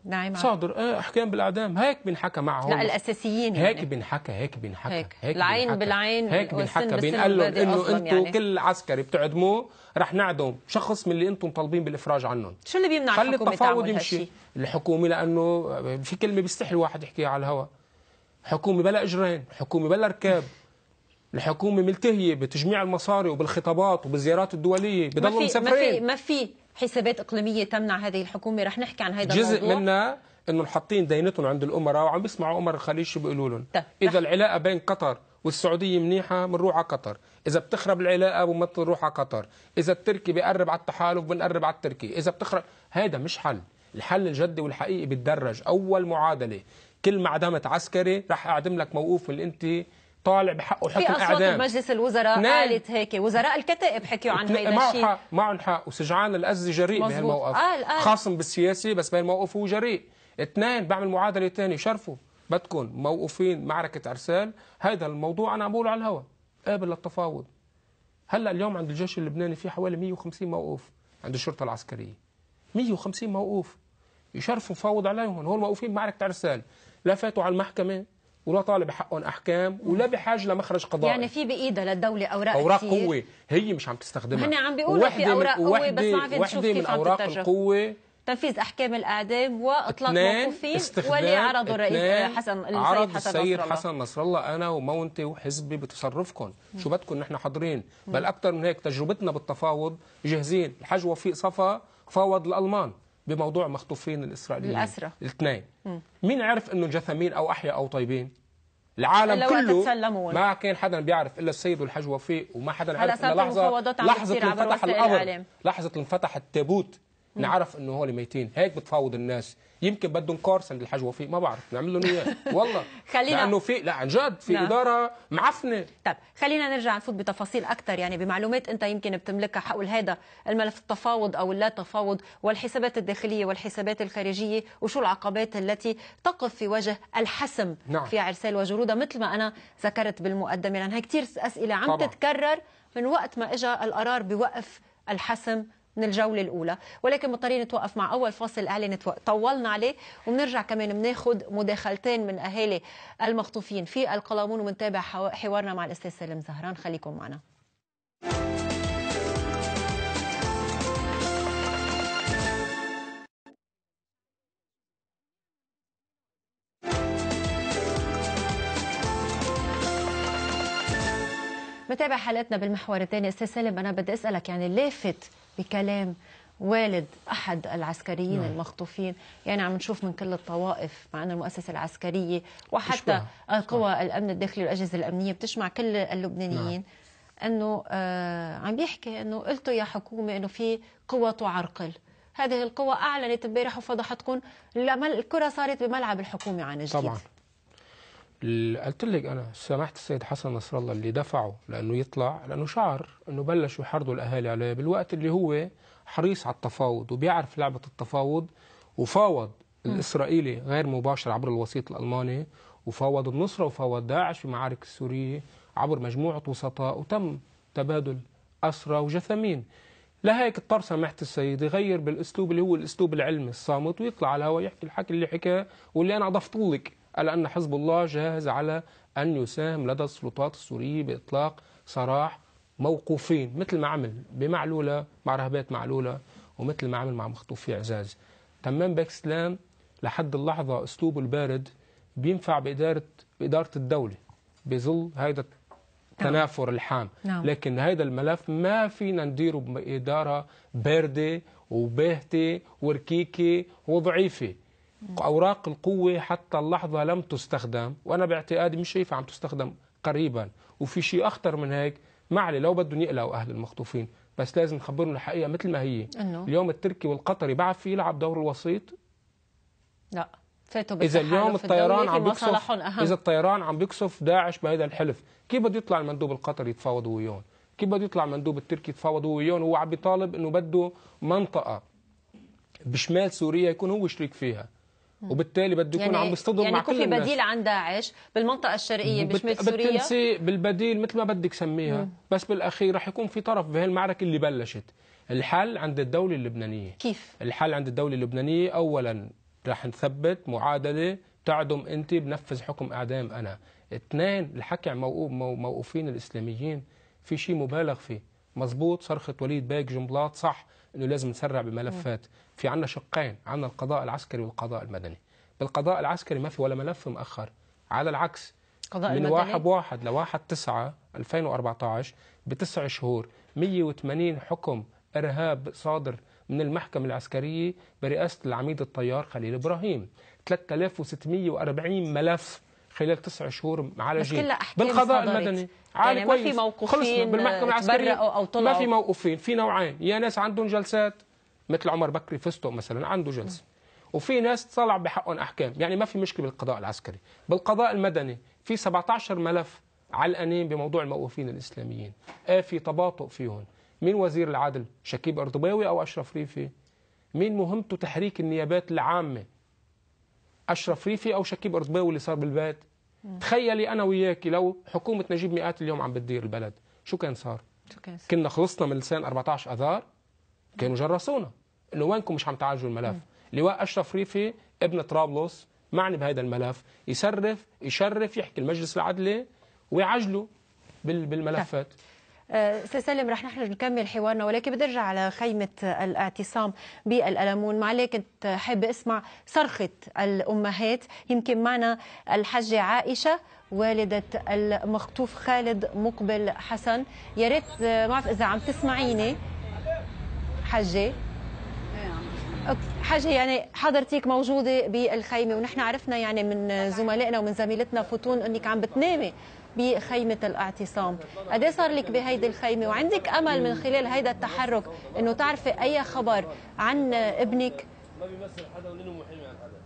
نعم. صادر. آه أحكام بالأعدام. هيك بنحكى معهم. لا الأساسيين هيك يعني بنحكى هيك بنحكى هيك. هيك العين. بالعين هيك بنحكى. بنقول لهم إنه أنتم يعني. كل عسكري بتعدموه رح نعدم شخص من اللي أنتم طالبين بالإفراج عنهم. شو اللي بيمنع خلي الحكومة التفاوض يمشي؟ الحكومة لأنه في كلمة بيستحي الواحد يحكيها على الهواء حكومة بلا إجرين حكومة بلا ركاب. الحكومة ملتهية بتجميع المصاري وبالخطابات وبالزيارات الدولية بضلوا في ما في مسافرين ما في. حسابات إقليمية تمنع هذه الحكومة. رح نحكي عن هذا جزء الموضوع. منها إنه حاطين دينتهم عند الأمراء وعم بيسمعوا امراء الخليج شو بيقولوا لهم. طيب. إذا العلاقة بين قطر والسعودية منيحة بنروح على قطر. إذا بتخرب العلاقة بنبطل نروح على قطر. إذا التركي بيقرب على التحالف بنقرب على التركي. إذا بتخرب هذا مش حل. الحل الجدي والحقيقي بتدرج. أول معادلة كل ما عدمت عسكري رح أعدم لك موقوف اللي أنت طالع بحقه في حكم أصوات إعدام. بمجلس الوزراء اثنين. قالت هيك وزراء الكتائب حكيوا عن هيدا الشيء حق معهم حق وسجعان الأزي جريء. بهالموقف. قال- قال. خاصم بالسياسي بس بهالموقف هو جريء. اثنين بعمل معادلة ثانية شرفوا. بدكم موقوفين معركة أرسال. هذا الموضوع أنا عم بقوله على الهواء قابل للتفاوض. هلأ اليوم عند الجيش اللبناني في حوالي 150 موقوف عند الشرطة العسكرية. 150 موقوف. يشرفوا مفاوض عليهم. هول موقوفين معركة أرسال. لا فاتوا على المحكمة. ولا طالب بحقهم أحكام ولا بحاجة لمخرج قضائي. يعني في بإيدها للدولة أوراق أوراق كتير. قوة. هي مش عم تستخدمها. هن عم بيقولوا في أوراق قوة، بس ما عم نشوف كيف من أوراق. القوة. تنفيذ أحكام الاعدام واطلاق موقوفين واللي عرضه الرئيس اثنين حسن السيد عرض حسن السيد نصر الله. حسن نصر الله أنا ومونتي وحزبي بتصرفكم شو بدكم نحن حاضرين؟ بل أكثر من هيك تجربتنا بالتفاوض جاهزين. الحاج وفيق صفا فاوض الألمان. بموضوع مخطوفين الإسرائيليين الأسرى. الاثنين مين عرف إنه جثمين أو أحياء أو طيبين العالم كله. ما كان حدا بيعرف إلا السيد والحاج وفيق وما حدا عرف إلا لحظه لحظة انفتح القبر الإعلام. لحظة انفتح التابوت نعرف إنه هول ميتين. هيك بتفاوض الناس. يمكن بدهم كورس عند الحاج وفيق ما بعرف نعمل لهم إياه. والله. خلينا- لأنه في لا عن جد في نعم. إدارة معفنة. طيب خلينا نرجع نفوت بتفاصيل أكثر يعني بمعلومات أنت يمكن بتملكها حول هذا الملف التفاوض أو اللا تفاوض والحسابات الداخلية والحسابات الخارجية وشو العقبات التي تقف في وجه الحسم نعم. في عرسال وجرودة. مثل ما أنا ذكرت بالمقدمة لأن هي كثير أسئلة عم طبعاً. تتكرر من وقت ما اجى القرار بوقف الحسم من الجولة الأولى. ولكن مضطرين نتوقف مع أول فاصل إعلاني تو- طولنا عليه وبنرجع كمان بناخد مداخلتين من أهالي المخطوفين في القلمون وبنتابع حوا- حوارنا مع الأستاذ سالم زهران. خليكم معنا. متابع حلقتنا بالمحور الثاني. أستاذ سالم أنا بدي أسألك يعني لافت بكلام والد أحد العسكريين نعم. المخطوفين. يعني عم نشوف من كل الطوائف مع ان المؤسسة العسكرية وحتى. القوى الأمن الداخلي والأجهزة الأمنية بتجمع كل اللبنانيين. إنه آه عم بيحكي إنه قلتوا يا حكومة إنه في قوى تعرقل. هذه القوى أعلنت امبارح وفضحتكم لما الكرة صارت بملعب الحكومة عن جديد. طبعا. قلت لك أنا سمحت السيد حسن نصر الله اللي دفعه لأنه يطلع لأنه شعر إنه بلشوا يحرضوا الأهالي عليه بالوقت اللي هو حريص على التفاوض وبيعرف لعبة التفاوض وفاوض الإسرائيلي غير مباشر عبر الوسيط الألماني وفاوض النصرة وفاوض داعش في معارك السوريه عبر مجموعة وسطاء وتم تبادل أسرى وجثامين. لهيك اضطر سماحة السيد يغير بالأسلوب اللي هو الأسلوب العلمي الصامت ويطلع على الهواء يحكي الحكي اللي حكاه واللي أنا اضفت لك. على أن حزب الله جاهز على أن يساهم لدى السلطات السورية بإطلاق سراح موقوفين مثل ما عمل بمعلولة مع رهبات معلولة ومثل ما عمل مع مخطوفي عزاز تمام باك سلام لحد اللحظة اسلوبه البارد بينفع باداره بإدارة الدولة بظل هذا تنافر الحام. نعم. لكن هذا الملف ما فينا نديره بإدارة باردة وباهتة وركيكة وضعيفة. أوراق القوة حتى اللحظة لم تستخدم وأنا باعتقادي مش شايفها عم تستخدم قريبا. وفي شيء أخطر من هيك ما عليه لو بدهم يقلقوا أهل المخطوفين. بس لازم نخبرهم الحقيقة مثل ما هي. إنه؟ اليوم التركي والقطري بعرف يلعب دور الوسيط؟ لا. فاتوا إذا اليوم الطيران عم في أهم. إذا الطيران عم بيقصف داعش بهذا الحلف. كيف بده يطلع المندوب القطري يتفاوض وياهم؟ كيف بده يطلع المندوب التركي يتفاوض وياهم؟ هو عم بيطالب إنه بده منطقة بشمال سوريا يكون هو شريك فيها. وبالتالي بده يكون عم بيصطدم يعني مع يكون كل في الناس. بديل عن داعش بالمنطقة الشرقية بت- بشمال سوريا. بتنسي بالبديل مثل ما بدك سميها. بس بالأخير رح يكون في طرف بهالمعركة اللي بلشت. الحل عند الدولة اللبنانية. كيف؟ الحل عند الدولة اللبنانية أولا رح نثبت معادلة تعدم أنت بنفذ حكم إعدام أنا. اثنين الحكي عن موقوف مو- موقوفين الإسلاميين. في شيء مبالغ فيه. مزبوط صرخة وليد بايك جنبلاط صح إنه لازم نسرع بملفات. في عنا شقين عنا القضاء العسكري والقضاء المدني. بالقضاء العسكري ما في ولا ملف مؤخر على العكس قضاء من المدني؟ واحد واحد لواحد تسعة 2014 بتسع شهور 180 حكم إرهاب صادر من المحكمة العسكرية برئاسة العميد الطيار خليل إبراهيم. 3640 ملف خلال تسع شهور معالجين. بالقضاء صدرت. المدني. يعني ما في. موقوفين خلصنا بالمحكمة العسكرية. أو ما طلعوا. في موقوفين. في نوعين. يا ناس عندهم جلسات. مثل عمر بكري فستق مثلا عنده جلسة. وفي ناس طلع بحقهم أحكام. يعني ما في مشكلة بالقضاء العسكري. بالقضاء المدني في 17 ملف علقانين بموضوع الموقوفين الإسلاميين. آه في تباطؤ فيهم. مين وزير العدل؟ شكيب أرضباوي أو أشرف ريفي؟ مين مهمته تحريك النيابات العامة؟ أشرف ريفي أو شكيب أرضباوي اللي صار بالبيت؟ تخيلي أنا وياكي لو حكومة نجيب مئات اليوم عم بتدير البلد. شو كان صار؟ شو كان اسمه؟ كنا خلصنا من لسان 14 آذار. كانوا جرسونا. انه وينكم مش عم تعالجوا الملف؟ لواء أشرف ريفي ابن طرابلس معني بهذا الملف. يصرف يشرف يحكي المجلس العدلي ويعجلوا بال- بالملفات. آه، أستاذ سالم رح نحن نكمل حوارنا ولكن بدي أرجع على خيمة الاعتصام بالألمون. معلي كنت حابة أسمع صرخة الأمهات. يمكن معنا الحجه عائشة والدة المخطوف خالد مقبل حسن. يا ريت آه، ما بعرف إذا عم تسمعيني. حجه أوكي. حاجة يعني حضرتك موجودة بالخيمة ونحن عرفنا يعني من زملائنا ومن زميلتنا فتون إنك عم بتنامي بخيمة الاعتصام. قد إيه صار لك بهيدي الخيمة؟ وعندك أمل من خلال هيدا التحرك أنه تعرفي أي خبر عن ابنك؟ ما بيمثل حدا ولينه محامي عن حدا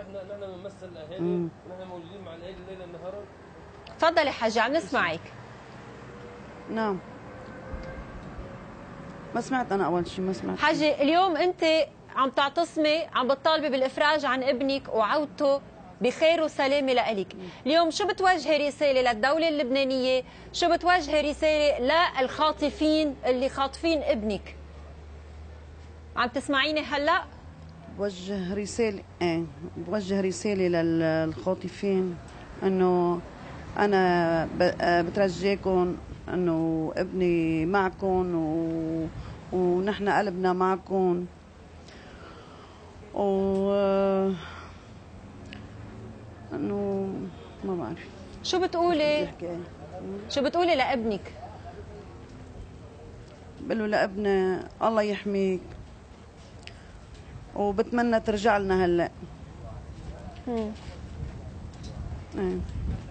نحن نحن بنمثل الأهالي ونحن موجودين مع الاهالي الليل نهارا تفضلي حاجة عم نسمعك. نعم. ما سمعت أنا أول شيء ما سمعت. حاجة اليوم أنت عم تعتصمي عم بتطالبي بالإفراج عن ابنك وعودته بخير وسلامة لإلك. اليوم شو بتوجهي رسالة للدولة اللبنانية؟ شو بتوجهي رسالة للخاطفين اللي خاطفين ابنك؟ عم تسمعيني هلأ؟ بوجه رسالة إيه بوجه رسالة للخاطفين إنه أنا آه بترجاكم أنه ابني معكم و... ونحن قلبنا معكم. و أنه ما بعرف. شو بتقولي؟ شو بتقولي لابنك؟ بقول له لابني الله يحميك. وبتمنى ترجع لنا هلأ. إيه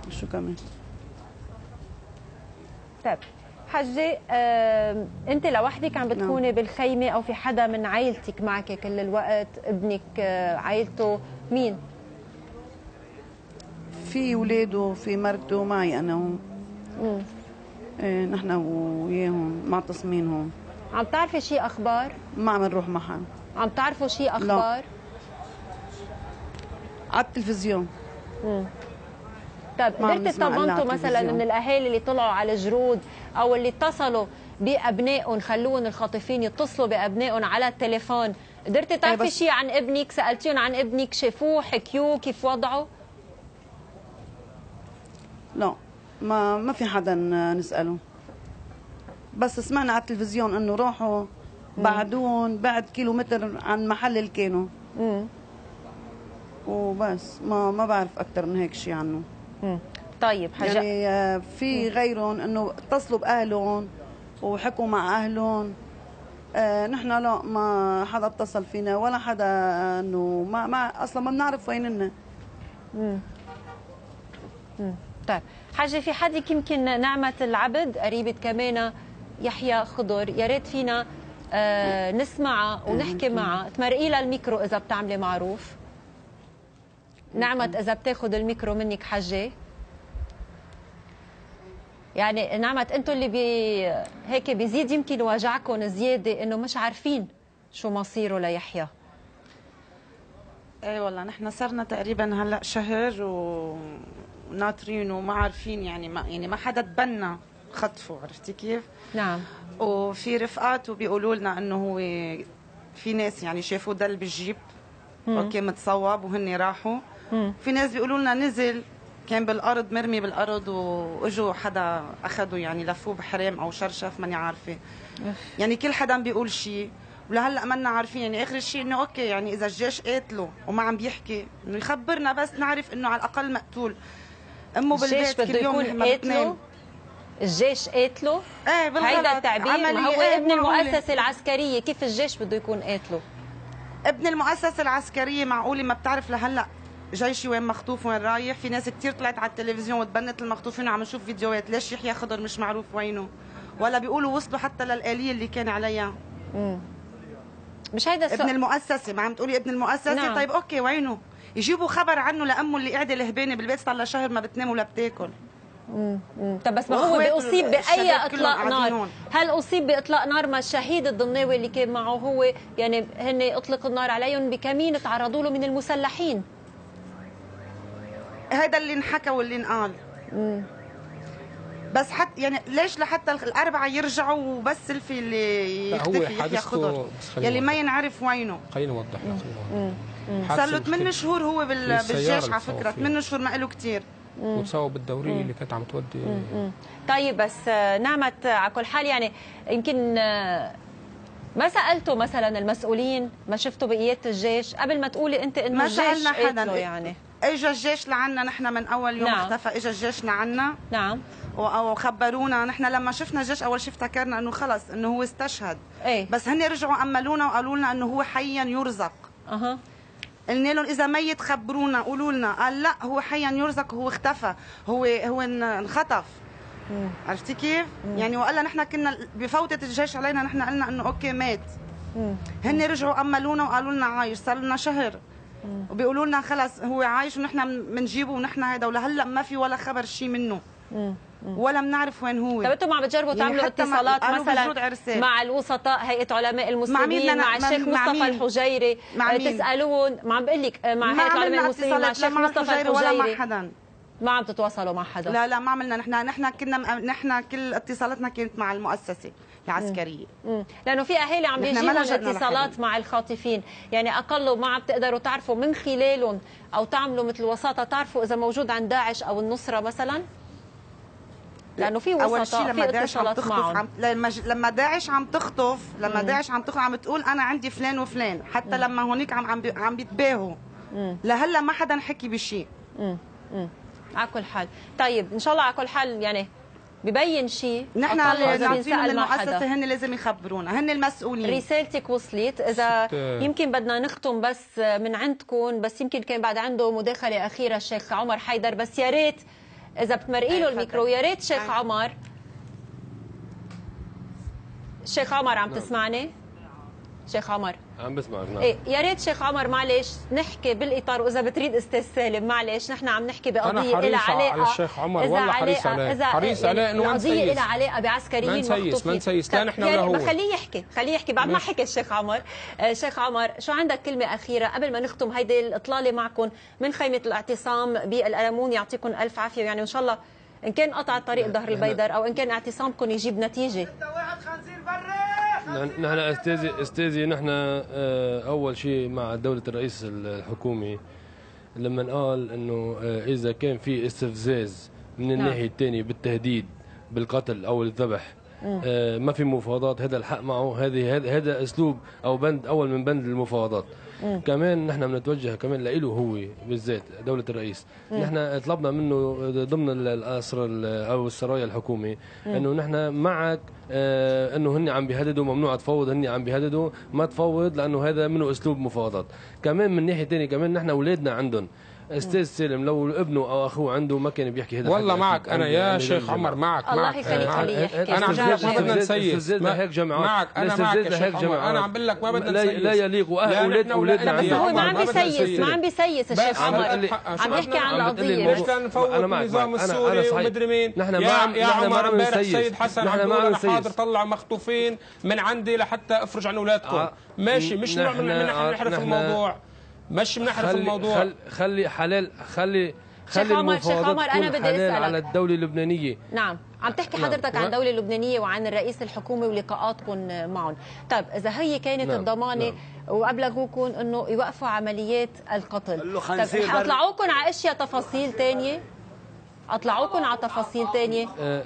شو كمان؟ طيب حجة آه، أنت لوحدك عم بتكوني بالخيمة أو في حدا من عائلتك معك كل الوقت ابنك آه، عائلته مين؟ في ولاده في مرته معي أنا هون. مم. إيه نحن وياهم معتصمين هون. عم تعرفي شي أخبار؟ ما عم نروح محل عم تعرفوا شي أخبار؟ على التلفزيون. مم. طيب ما عم قدرتي نسمع إلا على طمنتوا مثلا. من الأهالي اللي طلعوا على الجرود أو اللي اتصلوا بأبنائهم خلوهم الخاطفين يتصلوا بأبنائهم على التليفون. قدرتي تعرفي بس- شي عن ابنك؟ سألتيهم عن ابنك شافوه حكيوه كيف وضعه؟ لا ما ما في حدا نسأله. بس سمعنا على التلفزيون إنه راحوا بعدون بعد كيلومتر عن محل اللي كانوا. وبس ما ما بعرف أكثر من هيك شيء عنه. طيب حاجة. يعني آه، في غيرهم إنه اتصلوا بأهلهم وحكوا مع أهلهم. آه نحن لا ما حدا اتصل فينا ولا حدا إنه ما, ما أصلا ما بنعرف ويننا مم. مم. طيب حاجة في حد يمكن نعمة العبد؟ قريبة كمان يحيى خضر يا ريت فينا آه نسمعها ونحكي معها تمرقي لها الميكرو إذا بتعملي معروف. نعمة إذا بتاخد الميكرو منك حجة يعني نعمة أنتم اللي بي هيك بيزيد يمكن وجعكم زيادة إنه مش عارفين شو مصيره ليحيى إيه والله نحن صرنا تقريبا هلأ شهر. وناطرين وما عارفين يعني ما يعني ما حدا تبنى خطفه عرفتي كيف؟ نعم وفي رفقات وبيقولوا لنا إنه هو في ناس يعني شافوه ضل بالجيب. okay متصوب وهن راحوا مم. في ناس بيقولوا لنا نزل كان بالأرض مرمي بالأرض وإجوا حدا اخذه يعني لفوه بحرام أو شرشف ماني عارفة. يعني كل حدا بيقول شيء ولهلأ منا عارفين يعني آخر شيء إنه أوكي يعني إذا الجيش قاتله وما عم بيحكي إنه يخبرنا بس نعرف إنه على الأقل مقتول. أمه بالبيت كل يوم يكون ما بتنام قاتله الجيش قاتله؟ إيه بالغلط. هيدا التعبير. ما هو إيه، ابن معقولة. المؤسسة العسكرية كيف الجيش بده يكون قاتله؟ ابن المؤسسة العسكرية معقولة ما بتعرف لهلأ. جيشي وين مخطوف وين رايح. في ناس كتير طلعت على التلفزيون وتبنت المخطوفين وعم نشوف فيديوهات. ليش يحيى خضر مش معروف وينه؟ ولا بيقولوا وصلوا حتى للآلية اللي كان عليها. مش هيدا ابن المؤسسة ما عم تقولي ابن المؤسسة؟ نعم. طيب أوكي وينه؟ يجيبوا خبر عنه لأمه اللي قاعدة الهبانه بالبيت صار لها شهر ما بتنام ولا بتاكل. مم. مم. طب بس ما هو بأصيب بأي إطلاق نار. هل أصيب بإطلاق نار ما الشهيد الضناوي اللي كان معه هو؟ يعني هن أطلق النار عليهم؟ بكمين تعرضوا له من المسلحين؟ هذا اللي انحكى واللي انقال. بس حتى يعني ليش لحتى الأربعة يرجعوا وبس سلفي اللي يختفي يحيى خضر؟ يلي ما. ينعرف وينه. خلينا نوضح. لك. صار له حادثة 8 مشكلة. شهور هو بالجيش على فكرة. فيها. 8 شهور ما له كثير وتصاوب بالدورية اللي كانت عم تودي. مم. طيب بس آه، نعمت على كل حال يعني يمكن آه، ما سألتوا مثلا المسؤولين؟ ما شفتوا بقيادة الجيش؟ قبل ما تقولي أنت إنه ما الجيش سألنا حدا. يعني. اجى الجيش لعنا نحن من أول يوم نعم. اختفى اجى الجيش لعنا. نعم. وخبرونا نحن لما شفنا الجيش أول شيء افتكرنا إنه خلص إنه هو استشهد. إيه. بس هن رجعوا أملونا وقالوا لنا إنه هو حيا يرزق. أها. قلنا لهم إذا ميت خبرونا قولوا لنا. قال لا هو حيا يرزق هو اختفى. هو هو إن- انخطف. عرفتي كيف؟ يعني وقال نحن كنا بفوتة الجيش علينا نحن قلنا إنه أوكي مات. هن رجعوا أملونا وقالوا لنا عايش صار لنا شهر. وبيقولوا لنا خلص هو عايش ونحن بنجيبه ونحن هيدا ولهلا ما في ولا خبر شيء منه. ولا بنعرف وين هو. طب أنتم عم بتجربوا يعني تعملوا ما- اتصالات مثلا. مع الوسطاء هيئة علماء المسلمين مين؟ مع, مع- الشيخ مع مصطفى؟ الحجيري. مع آه، مين؟ تسألون. ما عم بقول لك آه، مع هيئة علماء المسلمين مع الشيخ مع مصطفى الحجيري ولا مع حدا. ما عم تتواصلوا مع حدا. لا لا ما عملنا. نحن نحن كنا نحن كل اتصالاتنا كانت مع المؤسسة. العسكرية. مم. لأنه في أهالي عم بيجيبوا اتصالات. مع الخاطفين. يعني أقل ما عم تقدروا تعرفوا من خلالهم أو تعملوا مثل وساطة تعرفوا إذا موجود عند داعش أو النصرة مثلا؟ لأنه في أول شيء وسطاء لما داعش عم تخطف معهم. عم لما ج- لما داعش عم تخطف لما مم. داعش عم تخطف عم تقول أنا عندي فلان وفلان. حتى لما هونيك عم عم بي- عم بيتباهوا. لهلأ ما حدا حكي بشيء على كل حال. طيب إن شاء الله على كل حال يعني ببين شيء نحن ناطرين من حدا. المؤسسة هن لازم يخبرونا هن المسؤولين. رسالتك وصلت. إذا ست- يمكن بدنا نختم بس من عندكم بس يمكن كان بعد عنده مداخلة أخيرة الشيخ عمر حيدر بس يا ريت إذا بتمرقي له الميكرو يا ريت شيخ عمر. شيخ عمر عم تسمعني؟ شيخ عمر. عم بسمعك نعم إيه يا ريت شيخ عمر معلش نحكي بالإطار وإذا بتريد أستاذ سالم معلش نحن عم نحكي بقضية لها حريص علاقة على الشيخ عمر، إذا والله حريص عليه. حريص يعني عليه إنه ما القضية نسيس. لها علاقة بعسكريين ما نسيس، ما نسيس. لا نحن ولا هو. ما خليه يحكي خليه يحكي بعد ما حكي الشيخ عمر آه، شيخ عمر شو عندك كلمة أخيرة قبل ما نختم هيدي الإطلالة معكم من خيمة الاعتصام بالألمون يعطيكم ألف عافية يعني إن شاء الله إن كان قطع الطريق ظهر البيدر أو إن كان اعتصامكم يجيب نتيجة نحن نحن استاذي استاذي نحن آه، أول شيء مع دولة الرئيس الحكومي لما قال إنه آه، إذا كان في استفزاز من نعم. الناحية الثانية بالتهديد بالقتل أو الذبح آه، ما في مفاوضات هذا الحق معه هذه هذا- هذا أسلوب أو بند أول من بند المفاوضات مم. كمان نحن بنتوجه كمان له هو بالذات دولة الرئيس مم. نحن طلبنا منه ضمن ال- الاسرى ال- أو السرايا الحكومي. إنه نحن معك آه، إنه هن عم بيهددوا ممنوع تفاوض هن عم بيهددوا ما تفاوض لأنه هذا منه أسلوب مفاوضات كمان من ناحية ثانية كمان نحن أولادنا عندهم أستاذ سالم لو ابنه أو أخوه عنده ما كان بيحكي هذا والله معك. أنا يا شيخ عمر معك الله معك يخليك يحكي. أنا عم بقول لك ما بدنا نسيس لهيك جماعات معك أنا معك يا عمر جماعات أنا عم بقول لك ما بدنا نسيس لا يليق وأهل أولاد اولادنا بس هو ما عم عم بيسيس ما عم بيسيس الشيخ عمر عم- عم يحكي عن عم القضية. ليش لنفوت النظام السوري. ومدري مين نحن يا, ما- يا نحن ما عمر عم امبارح. السيد حسن نحن عم ما بيقول عم أنا. حاضر طلع مخطوفين من عندي لحتى أفرج عن أولادكم آه. ماشي مش نوع من نحن- نحرف الموضوع مش بنحرف خلي- الموضوع. خل- خلي حلال خلي خلي عمر- شيخ المفاوضات عمر، تكون بدي أسألك. على الدولة اللبنانية. نعم. عم تحكي نعم. حضرتك عن و- الدولة اللبنانية وعن الرئيس الحكومي ولقاءاتكم معهم. طيب إذا هي كانت نعم، الضمانة نعم. وأبلغوكم أنه يوقفوا عمليات القتل. طيب أطلعوكم على أشياء تفاصيل تانية؟ أطلعوكم على تفاصيل تانية؟ آه،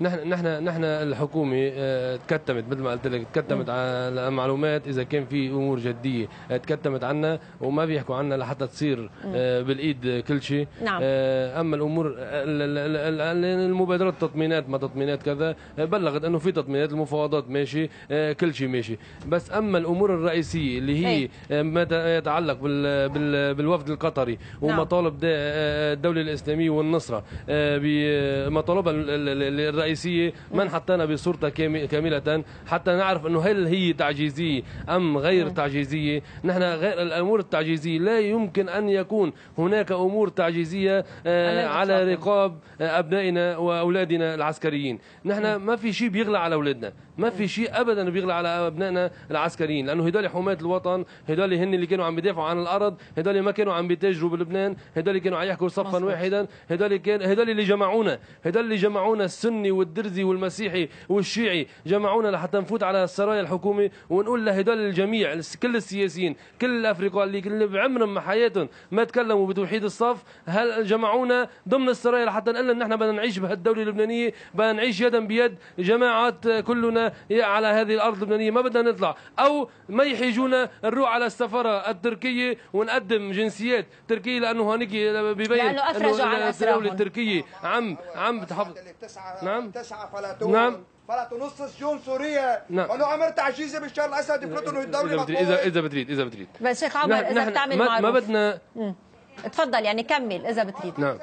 نحن نحن نحن الحكومة آه، تكتمت مثل ما قلت لك تكتمت على معلومات إذا كان في أمور جدية آه، تكتمت عنا وما بيحكوا عنا لحتى تصير آه، بالإيد كل شيء نعم. أما الأمور ال- ال- ال- ال- المبادرات تطمينات ما تطمينات كذا بلغت إنه في تطمينات المفاوضات ماشي كل شيء ماشي بس أما الأمور الرئيسية اللي هي أي. آه، ما يتعلق بال- بال- بالوفد القطري نعم. ومطالب آه، الدولة الإسلامية والنصرة بمطالبها ال- ال- ال- الرئيسيه ما انحطينا بصورتها كاملة حتى نعرف إنه هل هي تعجيزية أم غير تعجيزية. نحن غير الأمور التعجيزية لا يمكن أن يكون هناك أمور تعجيزية آه، على. رقاب آه، أبنائنا وأولادنا العسكريين. نحن ما في شيء بيغلى على أولادنا. ما في شيء ابدا بيغلى على أبنائنا العسكريين لأنه هدول حماة الوطن هدول هن اللي كانوا عم بيدافعوا عن الأرض هدول ما كانوا عم بيتاجروا بلبنان هدول كانوا عم يحكوا صفا. واحدا هدول كان هدول اللي جمعونا هدول اللي جمعونا السني والدرزي والمسيحي والشيعي جمعونا لحتى نفوت على السرايا الحكومي ونقول لهدول الجميع كل السياسيين كل الافرقاء اللي اللي بعمرهم ما حياتهم ما تكلموا بتوحيد الصف هل جمعونا ضمن السرايا لحتى نقول لهم نحن بدنا نعيش بهالدولة اللبنانية بدنا نعيش يدا بيد جماعات كلنا على هذه الأرض اللبنانية ما بدنا نطلع. أو ما يحيجونا نروح على السفارة التركية ونقدم جنسيات تركية لأنه هونيك ببين لأنه أفرجوا عن. الدولة التركية. عم عم بتحافظ. نعم؟ تسعة فلاتون نعم. فلاتوا نص سجون سوريا نعم. قالوا عمر تعجيزه بشار الأسد يفرضوا إنه الدولة إذا بتريد اذا إذا بتريد إذا بتريد بس شيخ عمر نحن- إذا نحن بتعمل ما, معروف. ما بدنا مم. تفضل يعني كمل إذا بتريد. نعم.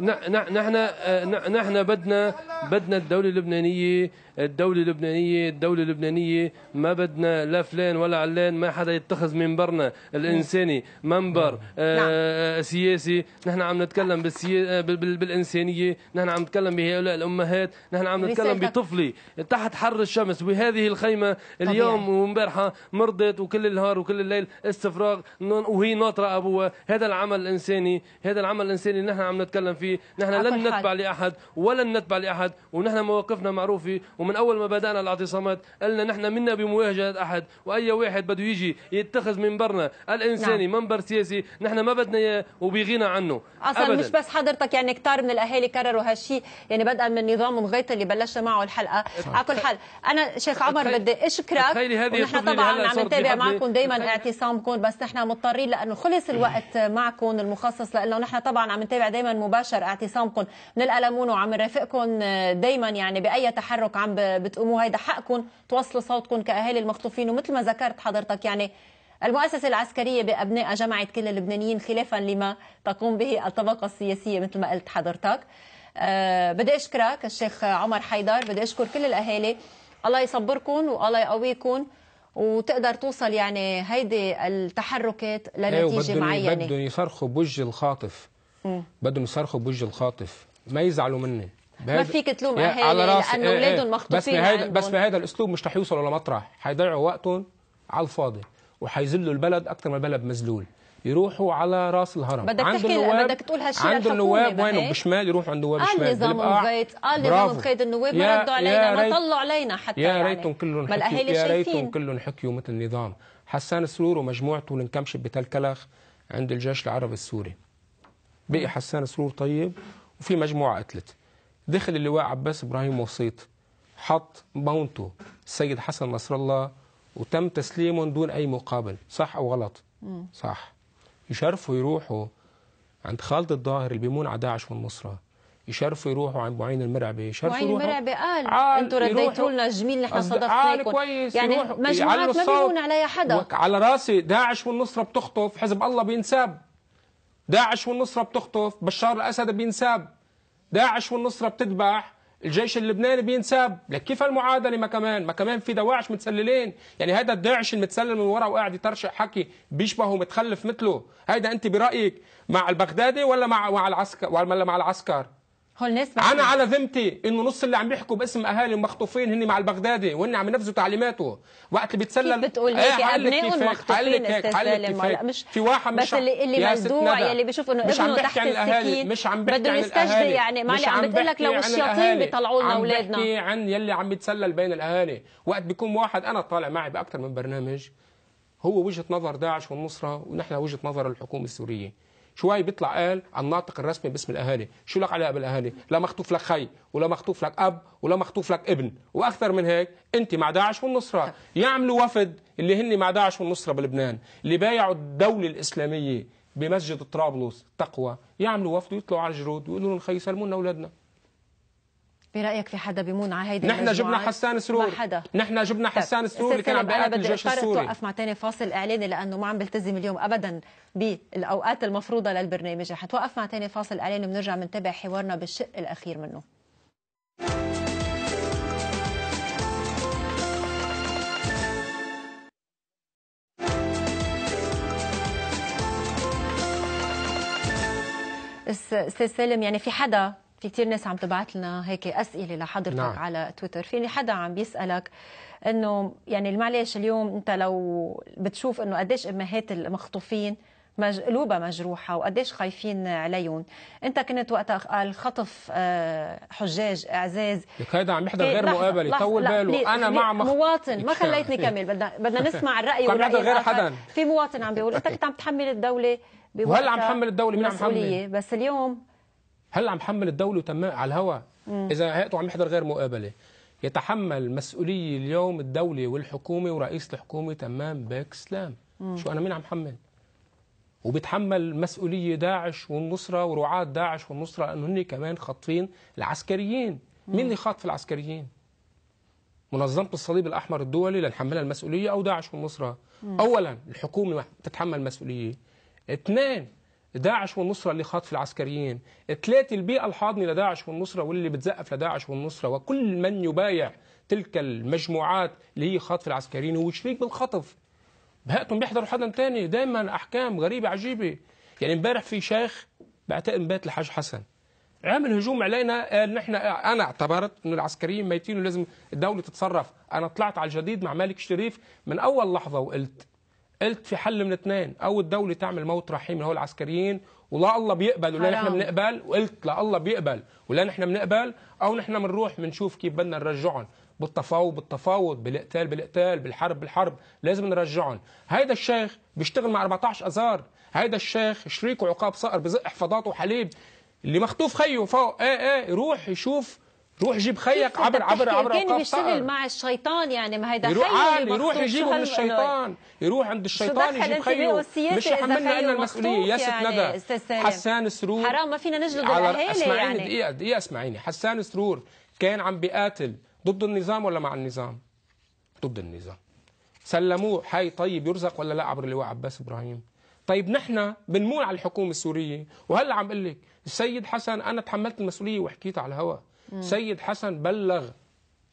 نحن نحن بدنا بدنا الدولة اللبنانية الدولة اللبنانية الدولة اللبنانية ما بدنا لا فلان ولا علان ما حدا يتخذ منبرنا الإنساني منبر آه سياسي. نحن عم نتكلم بالسيا... آه، بال- بال- بالإنسانية. نحن عم نتكلم بهؤلاء الأمهات. نحن عم نتكلم. بطفلي تحت حر الشمس. بهذه الخيمة اليوم وامبارحة مرضت وكل النهار وكل الليل استفراغ. وهي ناطرة أبوها. هذا العمل الإنساني هذا العمل الإنساني نحن عم نتكلم فيه. نحن لن. نتبع لأحد ولن نتبع لأحد ونحن مواقفنا معروفة ومن أول ما بدأنا الاعتصامات قلنا نحن منا بمواجهة أحد وأي واحد بده يجي يتخذ منبرنا الإنساني نعم. منبر سياسي نحن ما بدنا إياه وبيغينا عنه أصلا أبداً. مش بس حضرتك يعني كتار من الأهالي كرروا هالشيء يعني بدءا من نظام مغيط اللي بلشنا معه الحلقة على كل حال أنا شيخ عمر بدي أشكرك تخيلي هذه ونحن طبعا عم نتابع. معكم دائما تخيلي- اعتصامكم بس نحن مضطرين لأنه خلص الوقت معكم المخصص لأنه نحن طبعا عم نتابع دائما مباشر اعتصامكم من الالمون وعم نرافقكم دائما يعني بأي تحرك عم بتقوموا. هيدا حقكم. توصلوا صوتكم كأهالي المخطوفين. ومثل ما ذكرت حضرتك يعني المؤسسة العسكرية بأبناء جمعت كل اللبنانيين خلافا لما تقوم به الطبقة السياسية مثل ما قلت حضرتك. أه بدي أشكرك الشيخ عمر حيدر. بدي أشكر كل الأهالي. الله يصبركم والله يقويكم. وتقدر توصل يعني هيدي التحركات لنتيجة وبدهم- معينة. بدهم يصرخوا بوجه الخاطف. بدهم يصرخوا بوجه الخاطف. ما يزعلوا مني. ما فيك تلوم راسي. لأنه إيه، إيه. أولادهم مخطوفين بس عندهم. بس بهذا الأسلوب مش رح يوصلوا لمطرح حيضيعوا وقتهم على الفاضي وحيذلوا البلد أكثر ما البلد مذلول يروحوا على رأس الهرم بدك عند تحكي- النواب بدك تقول هالشي عند النواب هيك؟ بشمال يروحوا عند نواب قال شمال نظام بالبقاع. مغيط قال نظام برافو. مغيط النواب ما ردوا علينا ما طلعوا علينا حتى يا يعني. ريتهم كلهم حكيوا يا ريتهم كلهم حكيوا مثل النظام حسان سرور ومجموعته الانكمشت بتل كلخ عند الجيش العربي السوري بقي حسان سرور طيب وفي مجموعة قتلت دخل اللواء عباس إبراهيم وسيط. حط مونته السيد حسن نصر الله وتم تسليمه دون أي مقابل. صح أو غلط؟ مم. صح. يشرفوا يروحوا عند خالد الظاهر اللي بيمون على داعش والنصرة. يشرفوا يروحوا عند معين المرعبة. يشرفوا معين المرعبي قال عال أنتوا رديتوا لنا جميل نحن قصد- عال صدفناكم كويس. يعني مجموعات ما. بيهون عليها حدا. على رأسي داعش والنصرة بتخطف حزب الله بينساب. داعش والنصرة بتخطف بشار الأسد بينساب. داعش والنصرة بتذبح الجيش اللبناني بينساب. لك كيف المعادلة؟ ما كمان ما كمان في دواعش متسللين. يعني هذا الداعش المتسلل من ورا وقاعد يترشح حكي بيشبهه متخلف مثله. هيدا أنت برأيك مع البغدادي ولا مع مع العسكر ولا مع العسكر؟ أنا على ذمتي إنه نص اللي عم بيحكوا باسم أهالي المخطوفين هن مع البغدادي وهن عم ينفذوا تعليماته. وقت اللي بيتسلل كيف بتقول إيه، هيك؟ هقول لك أبنائهم كيف هيك، هقول لك مخطوفين هيك، أستاذ. مش في واحد مش بس اللي اللي ندى، يلي بيشوف إنه مش عم ابنه تحت السكين مش عم بحكي بده عن يستجدي يعني. مش معلي عم بتقول لك لو الشياطين. بيطلعوا لنا عم اولادنا بحكي عن يلي عم يتسلل بين الأهالي. وقت بيكون واحد أنا طالع معي باكثر من برنامج هو وجهة نظر داعش والنصرة ونحن وجهة نظر الحكومة السورية. شوي بيطلع قال الناطق الرسمي باسم الأهالي. شو لك علاقه بالاهالي لا مخطوف لك خي ولا مخطوف لك أب ولا مخطوف لك ابن. وأكثر من هيك انت مع داعش والنصرة. يعملوا وفد اللي هن مع داعش والنصرة بلبنان اللي بايعوا الدولة الإسلامية بمسجد طرابلس تقوى يعملوا وفد ويطلعوا على الجرود ويقولوا لهم خي سلموا لنا أولادنا. برأيك في حدا بيمون على هيدي نحن جبنا؟ حسان سرور. ما حدا. نحن جبنا طيب، حسان سرور اللي كان عم بيقاتل الجيش السوري. توقف مع تاني فاصل إعلاني لأنه ما عم بلتزم اليوم ابدا بالأوقات المفروضة للبرنامج. رح توقف مع تاني فاصل إعلاني وبنرجع بنتابع حوارنا بالشق الأخير منه. أستاذ سالم يعني في حدا في كثير ناس عم تبعت لنا هيك أسئلة لحضرتك نعم. على تويتر في حدا عم بيسألك إنه يعني معلش اليوم أنت لو بتشوف إنه قديش أمهات المخطوفين مج... قلوبها مجروحة وقديش خايفين عليهم أنت كنت وقتها قال خطف آه، حجاج إعزاز لك هيدا عم يحضر إيه، غير لحظة، طول باله أنا مع مخ... مواطن ما خليتني كمل بدنا بدنا نسمع والراي هذا غير. حدا. في مواطن عم بيقول أنت كنت عم تحمل الدولة وهلا عم تحمل الدولة، مين عم؟ مسؤولية، بس اليوم هلا عم حمل الدولة وتم على الهواء. إذا هيئته عم يحضر غير مقابلة. يتحمل مسؤولية اليوم الدولة والحكومة ورئيس الحكومة تمام باك سلام مم. شو أنا مين عم حمل؟ وبيتحمل مسؤولية داعش والنصرة ورعاة داعش والنصرة لأنه هن كمان خاطفين العسكريين. مين اللي خاطف العسكريين؟ منظمة الصليب الأحمر الدولي لنحملها المسؤولية أو داعش والنصرة. مم. أولا الحكومة تتحمل مسؤولية. اثنين داعش والنصرة اللي خاطف العسكريين. ثلاثة البيئة الحاضنة لداعش والنصرة واللي بتزقف لداعش والنصرة وكل من يبايع تلك المجموعات اللي هي خاطف العسكريين هو شريك بالخطف. بهاتهم بيحضروا حدا تاني. دائما أحكام غريبة عجيبة. يعني امبارح في شيخ بعتقد بيت الحاج حسن. عمل هجوم علينا قال نحن أنا اعتبرت إنه العسكريين ميتين ولازم الدولة تتصرف. أنا طلعت على الجديد مع مالك شريف من أول لحظة وقلت قلت في حل من اثنين أو الدولة تعمل موت رحيم اللي هو العسكريين ولا الله بيقبل ولا نحن. بنقبل. وقلت لا الله بيقبل ولا نحن بنقبل أو نحن بنروح بنشوف كيف بدنا نرجعهم. بالتفاوض بالتفاوض بالقتال بالقتال بالحرب بالحرب. لازم نرجعهم. هيدا الشيخ بيشتغل مع 14 اذار هيدا الشيخ شريكه عقاب صقر بزق حفاضاته وحليب. اللي مخطوف خيه فوق. إيه إيه روح يشوف روح جيب خيك عبر عبر؟ عبر كان بيشتغل مع الشيطان يعني ما هيدا يروح عال يروح. يجيبه من الشيطان. يروح عند الشيطان يجيب خيه مش يحملنا لنا المسؤولية يا ست ندى. حسان سرور. حرام ما فينا نجلد على- الأهالي اسمعيني يعني. دقيقة دقيقه اسمعيني. حسان سرور كان عم بيقاتل ضد النظام ولا مع النظام؟ ضد النظام. سلموه حي طيب يرزق ولا لا؟ عبر اللواء عباس إبراهيم. طيب نحن بنمون على الحكومة السورية وهلا عم بقول لك السيد حسن أنا تحملت المسؤولية وحكيت على الهواء. سيد حسن بلغ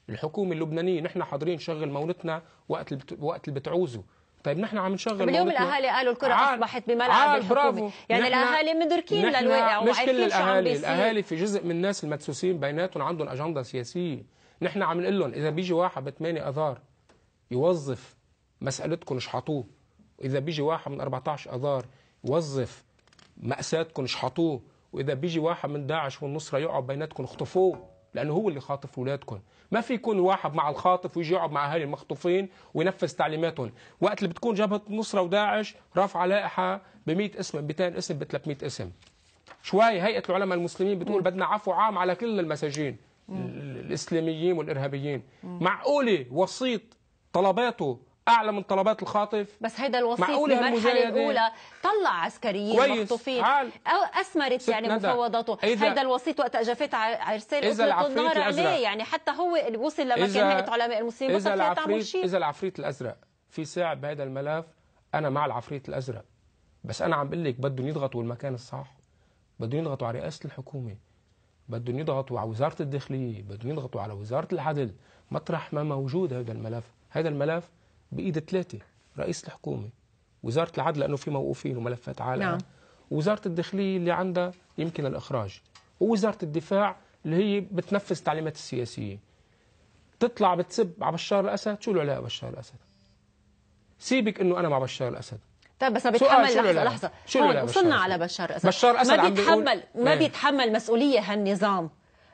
الحكومة اللبنانية نحن حاضرين نشغل مونتنا وقت. وقت اللي بتعوزوا طيب نحن عم نشغل طب اليوم. الأهالي قالوا الكرة عال- أصبحت بملعب عال، الحكومة. برافو. يعني الأهالي مدركين للواقع مش كل وعارفين شو عم الأهالي. بيصير. الأهالي في جزء من الناس المدسوسين بيناتهم عندهم أجندة سياسية. نحن عم نقول لهم إذا بيجي واحد بثمانية آذار يوظف مسألتكم اشحطوه. واذا بيجي واحد من 14 آذار يوظف مأساتكم اشحطوه. وإذا بيجي واحد من داعش والنصرة يقعد بيناتكم اخطفوه لأنه هو اللي خاطف اولادكم ما في يكون واحد مع الخاطف ويجي يقعد مع أهالي المخطوفين وينفذ تعليماتهم. وقت اللي بتكون جبهة النصرة وداعش رافعه لائحة ب 100 اسم ب 200 اسم ب 300 اسم. شوي هيئة العلماء المسلمين بتقول بدنا عفو عام على كل المساجين ال- الإسلاميين والإرهابيين. معقولة وسيط طلباته أعلى من طلبات الخاطف. بس هيدا الوسيط بالمرحله؟ الأولى طلع عسكريين مخطوفين. أو أثمرت يعني. مفاوضاته. هيدا الوسيط وقت اجفت عرسال أطلقوا العفريت النار عليه. يعني حتى هو وصل لمكان هيئه علماء المسلمين تعمل العفريت شيء. إذا العفريت الأزرق في ساعة بهذا الملف أنا مع العفريت الأزرق. بس أنا عم بقول لك بدهم يضغطوا المكان الصح. بدهم يضغطوا على رئاسة الحكومة. بدهم يضغطوا على وزارة الداخلية. بدهم يضغطوا على وزارة العدل. مطرح ما موجود هذا الملف. هذا الملف بإيد ثلاثة رئيس الحكومة وزارة العدل لأنه في موقوفين وملفات عالقة نعم. وزارة الداخلية اللي عندها يمكن الإخراج ووزارة الدفاع اللي هي بتنفذ تعليمات السياسية تطلع بتسب على بشار الأسد شو له علاقه بشار الأسد سيبك إنه أنا مع بشار الأسد طيب بس ما بيتحمل لحظة؟ لحظة شو هون وصلنا؟ على بشار الأسد بشار الأسد ما بيتحمل ما إيه. بيتحمل مسؤولية هالنظام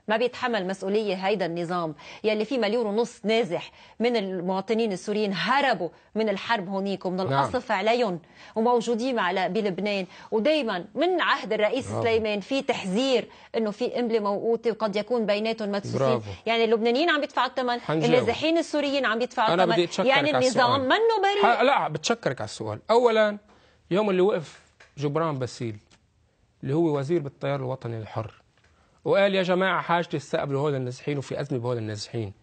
ما بيتحمل مسؤولية هيدا النظام يلي في مليون ونص نازح من المواطنين السوريين هربوا من الحرب هونيك ومن نعم. القصف عليهم وموجودين على بلبنان ودايما من عهد الرئيس برافو. سليمان في تحذير إنه في قنبله موقوتة وقد يكون بيناتهم مدسوسين. يعني اللبنانيين عم يدفعوا الثمن. النازحين السوريين عم يدفعوا الثمن يعني النظام. منه بريء لا بتشكرك على السؤال اولا يوم اللي وقف جبران باسيل اللي هو وزير بالتيار الوطني الحر وقال يا جماعة حاج تستقبلوا هول النازحين وفي ازمه بهول النازحين.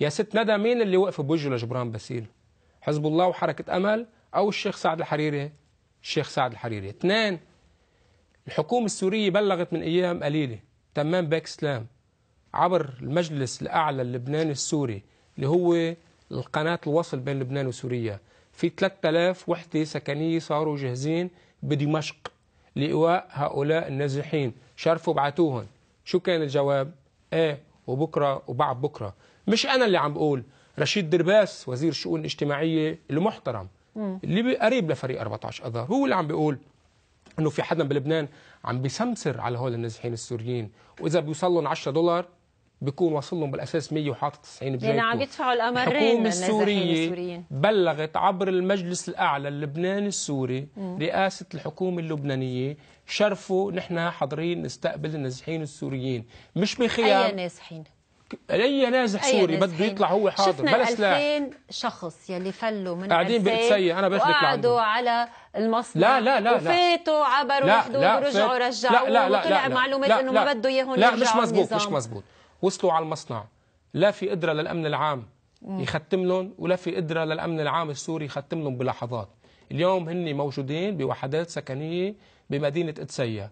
يا ست ندى مين اللي وقف بوجهه لجبران باسيل؟ حزب الله وحركة أمل أو الشيخ سعد الحريري؟ الشيخ سعد الحريري. اثنين الحكومة السورية بلغت من أيام قليلة تمام باك سلام عبر المجلس الأعلى اللبناني السوري اللي هو القناة الوصل بين لبنان وسوريا. في 3000 وحدة سكنية صاروا جاهزين بدمشق لايواء هؤلاء النازحين. شرفوا بعتوهم شو كان الجواب؟ إيه وبكرة وبعد بكرة. مش أنا اللي عم بقول. رشيد درباس وزير الشؤون الاجتماعيه المحترم. اللي قريب لفريق 14 أذار. هو اللي عم بيقول إنه في حدا بلبنان عم بيسمسر على هول النازحين السوريين. وإذا بيوصل لهم 10 دولار بيكون واصل لهم بالأساس 100 وحاطط 90 بجيبته يعني عم يدفعوا الأمرين السورية السوريين. بلغت عبر المجلس الأعلى اللبناني السوري مم. رئاسة الحكومة اللبنانية شرفوا نحن حاضرين نستقبل النازحين السوريين. مش أي بخيار نازحين؟ أي نازح أي سوري؟ بده؟ يطلع هو حاضر. شفنا بلا سلاح 2000 شخص يلي فلوا من قاعدين بقدسية، أنا بشرك وقعدوا. على المصنع. لا لا لا. وفاتوا عبروا لا ورجعوا رجعوا لا لا لا وطلع لا معلومات إنه ما بده إياهم لا مش مزبوط مش. مزبوط. وصلوا على المصنع. لا في قدرة للأمن العام. يختم لهم ولا في قدرة للأمن العام السوري يختم لهم بلحظات. اليوم هن موجودين بوحدات سكنية بمدينة قدسيا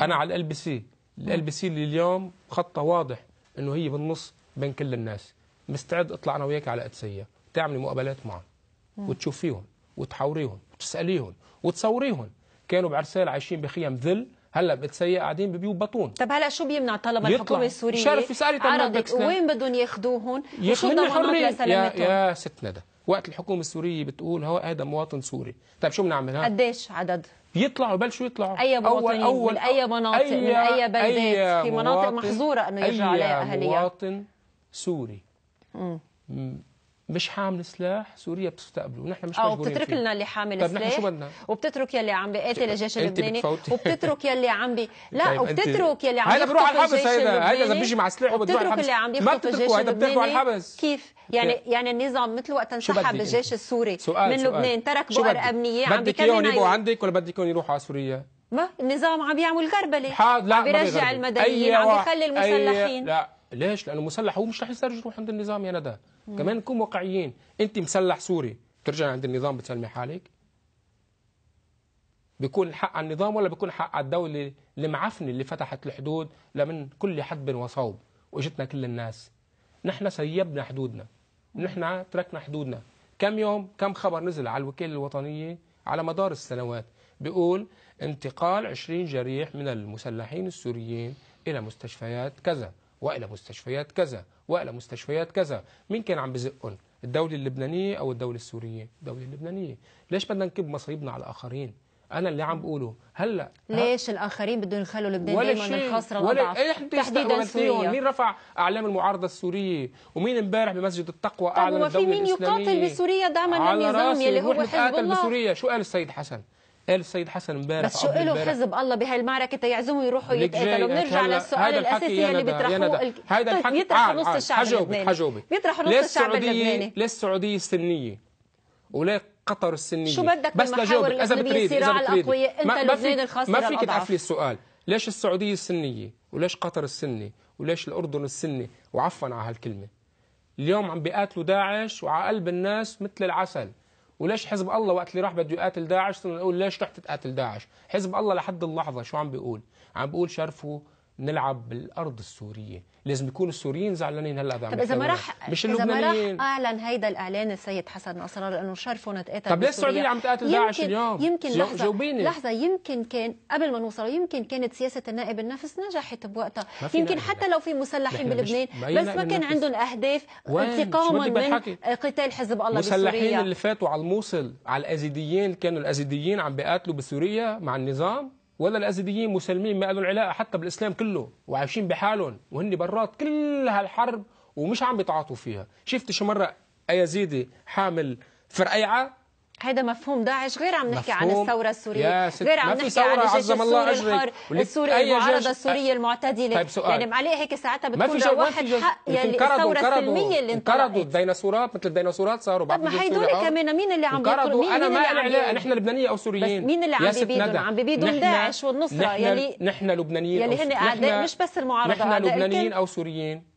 أنا على ال بي سي. ال بي سي اللي اليوم خطها واضح إنه هي بالنص بين كل الناس. مستعد أطلع أنا وياك على قدسيا تعملي مقابلات معهم. مم. وتشوفيهم وتحاوريهم وتسأليهم وتصوريهم. كانوا بعرسال عايشين بخيم ذل. هلأ بقدسيا قاعدين ببيوت باطون. طب هلأ شو بيمنع طلب يطلع. الحكومة السورية؟ عرضت. وين بدهم ياخذوهم وشو الضمانات حرية يا, لسلامتهم يا ست ندى. وقت الحكومة السورية بتقول هو هذا مواطن سوري. طيب شو بنعمل ها؟ قديش عدد؟ يطلعوا بلشوا يطلعوا. أي مواطنين؟ من أي مناطق؟ من أي بلدات؟ في مناطق محظورة إنه يرجعوا أي عليها اهاليها مواطن سوري. مم. مش حامل سلاح سوريا بتستقبله ونحن مش أو مجبورين بتترك فيه. لنا اللي حامل طيب سلاح وبتترك يلي عم بيقاتل الجيش أنت اللبناني. وبتترك يلي عم بي لا طيب وبتترك يلي عم هيدا بيروح على الحبس الجيش هيدا هيدا اذا بيجي مع سلاح وبتروح الحبس اللي عم ما يخطف الجيش بتتركوا هيدا بتاخذوا على اللبناني الحبس كيف يعني؟ يعني النظام مثل وقت انسحب الجيش؟ السوري سؤال من سؤال. لبنان ترك بؤر؟ أمنية عم بدك إياهم يبقوا عندك ولا بدك اياهم يروحوا على سوريا؟ ما النظام عم يعمل غربله حاد لا عم بيرجع. المدنيين عم بيخلي المسلحين لا ليش؟ لأنه مسلح. هو مش رح يقدر يروح عند النظام يا ندى. كمان نكون واقعيين. أنت مسلح سوري. ترجع عند النظام بتسلمي حالك؟ بيكون الحق على النظام ولا بيكون الحق على الدولة المعفنه اللي فتحت الحدود لمن كل حدب وصوب وإجتنا كل الناس؟ نحن سيبنا حدودنا. نحن تركنا حدودنا. كم يوم كم خبر نزل على الوكالة الوطنية على مدار السنوات بيقول انتقال 20 جريح من المسلحين السوريين إلى مستشفيات كذا. وإلى مستشفيات كذا وإلى مستشفيات كذا. مين كان عم بزقهم؟ الدولة اللبنانية أو الدولة السورية؟ الدولة اللبنانية. ليش بدنا نكب مصايبنا على الآخرين؟ أنا اللي عم بقوله. هلأ ليش الآخرين بدهم يخلوا لبنان ولا دائما الاضعف إيه انت تحديدا سوريا. مين رفع أعلام المعارضة السورية؟ ومين امبارح بمسجد التقوى أعلن طب وفي الدولة مين الإسلامية؟ يقاتل بسوريا للنظام رأسي يلي هو حزب الله. بسوريا. شو قال السيد حسن؟ قال السيد حسن امبارح بس شو له. حزب الله بهاي المعركة؟ تيعزموا يروحوا يتقاتلوا بنرجع للسؤال الأساسي اللي بيطرحوه. طيب الحكي بيطرحوا عال- نص. الشعب اللبناني. بيطرحوا نص الشعب اللبناني. ليه السعوديه السنية. وليه قطر السنية؟ شو بدك بس لجاوبك إذا بتريدي إذا بتريدي ما- ما فيك- ما. تعرفي السؤال. ليش السعودية السنية؟ وليش قطر السني وليش الأردن السني وعفوا على هالكلمة. اليوم عم بيقاتلوا داعش وعلى قلب الناس مثل العسل. وليش حزب الله وقت اللي راح بده يقاتل داعش؟ صرنا نقول ليش رحت تقاتل داعش؟ حزب الله لحد اللحظة شو عم بيقول؟ عم بيقول شرفوا نلعب بالأرض السورية لازم يكونوا السوريين زعلانين هلأ طب إذا ما. راح مش إذا ما راح أعلن هيدا الإعلان السيد حسن نصر لأنه شرفه نتقاتل طب ليه بسوريا. السعودية عم تقاتل داعش اليوم؟ يمكن لحظة جاوبيني. لحظة يمكن كان قبل ما نوصل يمكن كانت سياسة النائب النفس نجحت بوقتها يمكن نائب حتى لو في مسلحين بلبنان بس ما كان؟ عندهم أهداف انتقاما من بالحكي؟ قتال حزب الله مسلحين بسوريا اللي فاتوا على الموصل على الأزيديين كانوا الأزيديين عم بيقاتلوا بسوريا مع النظام ولا الازيديين مسلمين ما لهم علاقه حتى بالإسلام كله وعايشين بحالهم وهن برات كل هالحرب ومش عم بيتعاطوا فيها. شفت شو مرة أيزيدي حامل فرقيعة؟ هذا مفهوم داعش غير عم نحكي عن. الثورة السورية غير ما عم نحكي عن الجيش السوري. الحر السوري المعارضة السورية المعتدلة طيب سؤال. يعني معليه هيك ساعتها ما في بتكون ما واحد حق يلي انقرضوا الثوره السلميه اللي انقرضوا الديناصورات مثل الديناصورات صاروا طب بعد ما بيجوا هيدول. كمان مين اللي عم بيقتلوا انقرضوا مين أنا ما علاقه بي- نحن لبنانية أو سوريين بس مين اللي عم بيبيدهم؟ عم بيبيدهم داعش والنصرة نحن- يلي- نحن لبنانيين يلي هن أعداء نحن- مش بس المعارضة، نحن لبنانيين. أو سوريين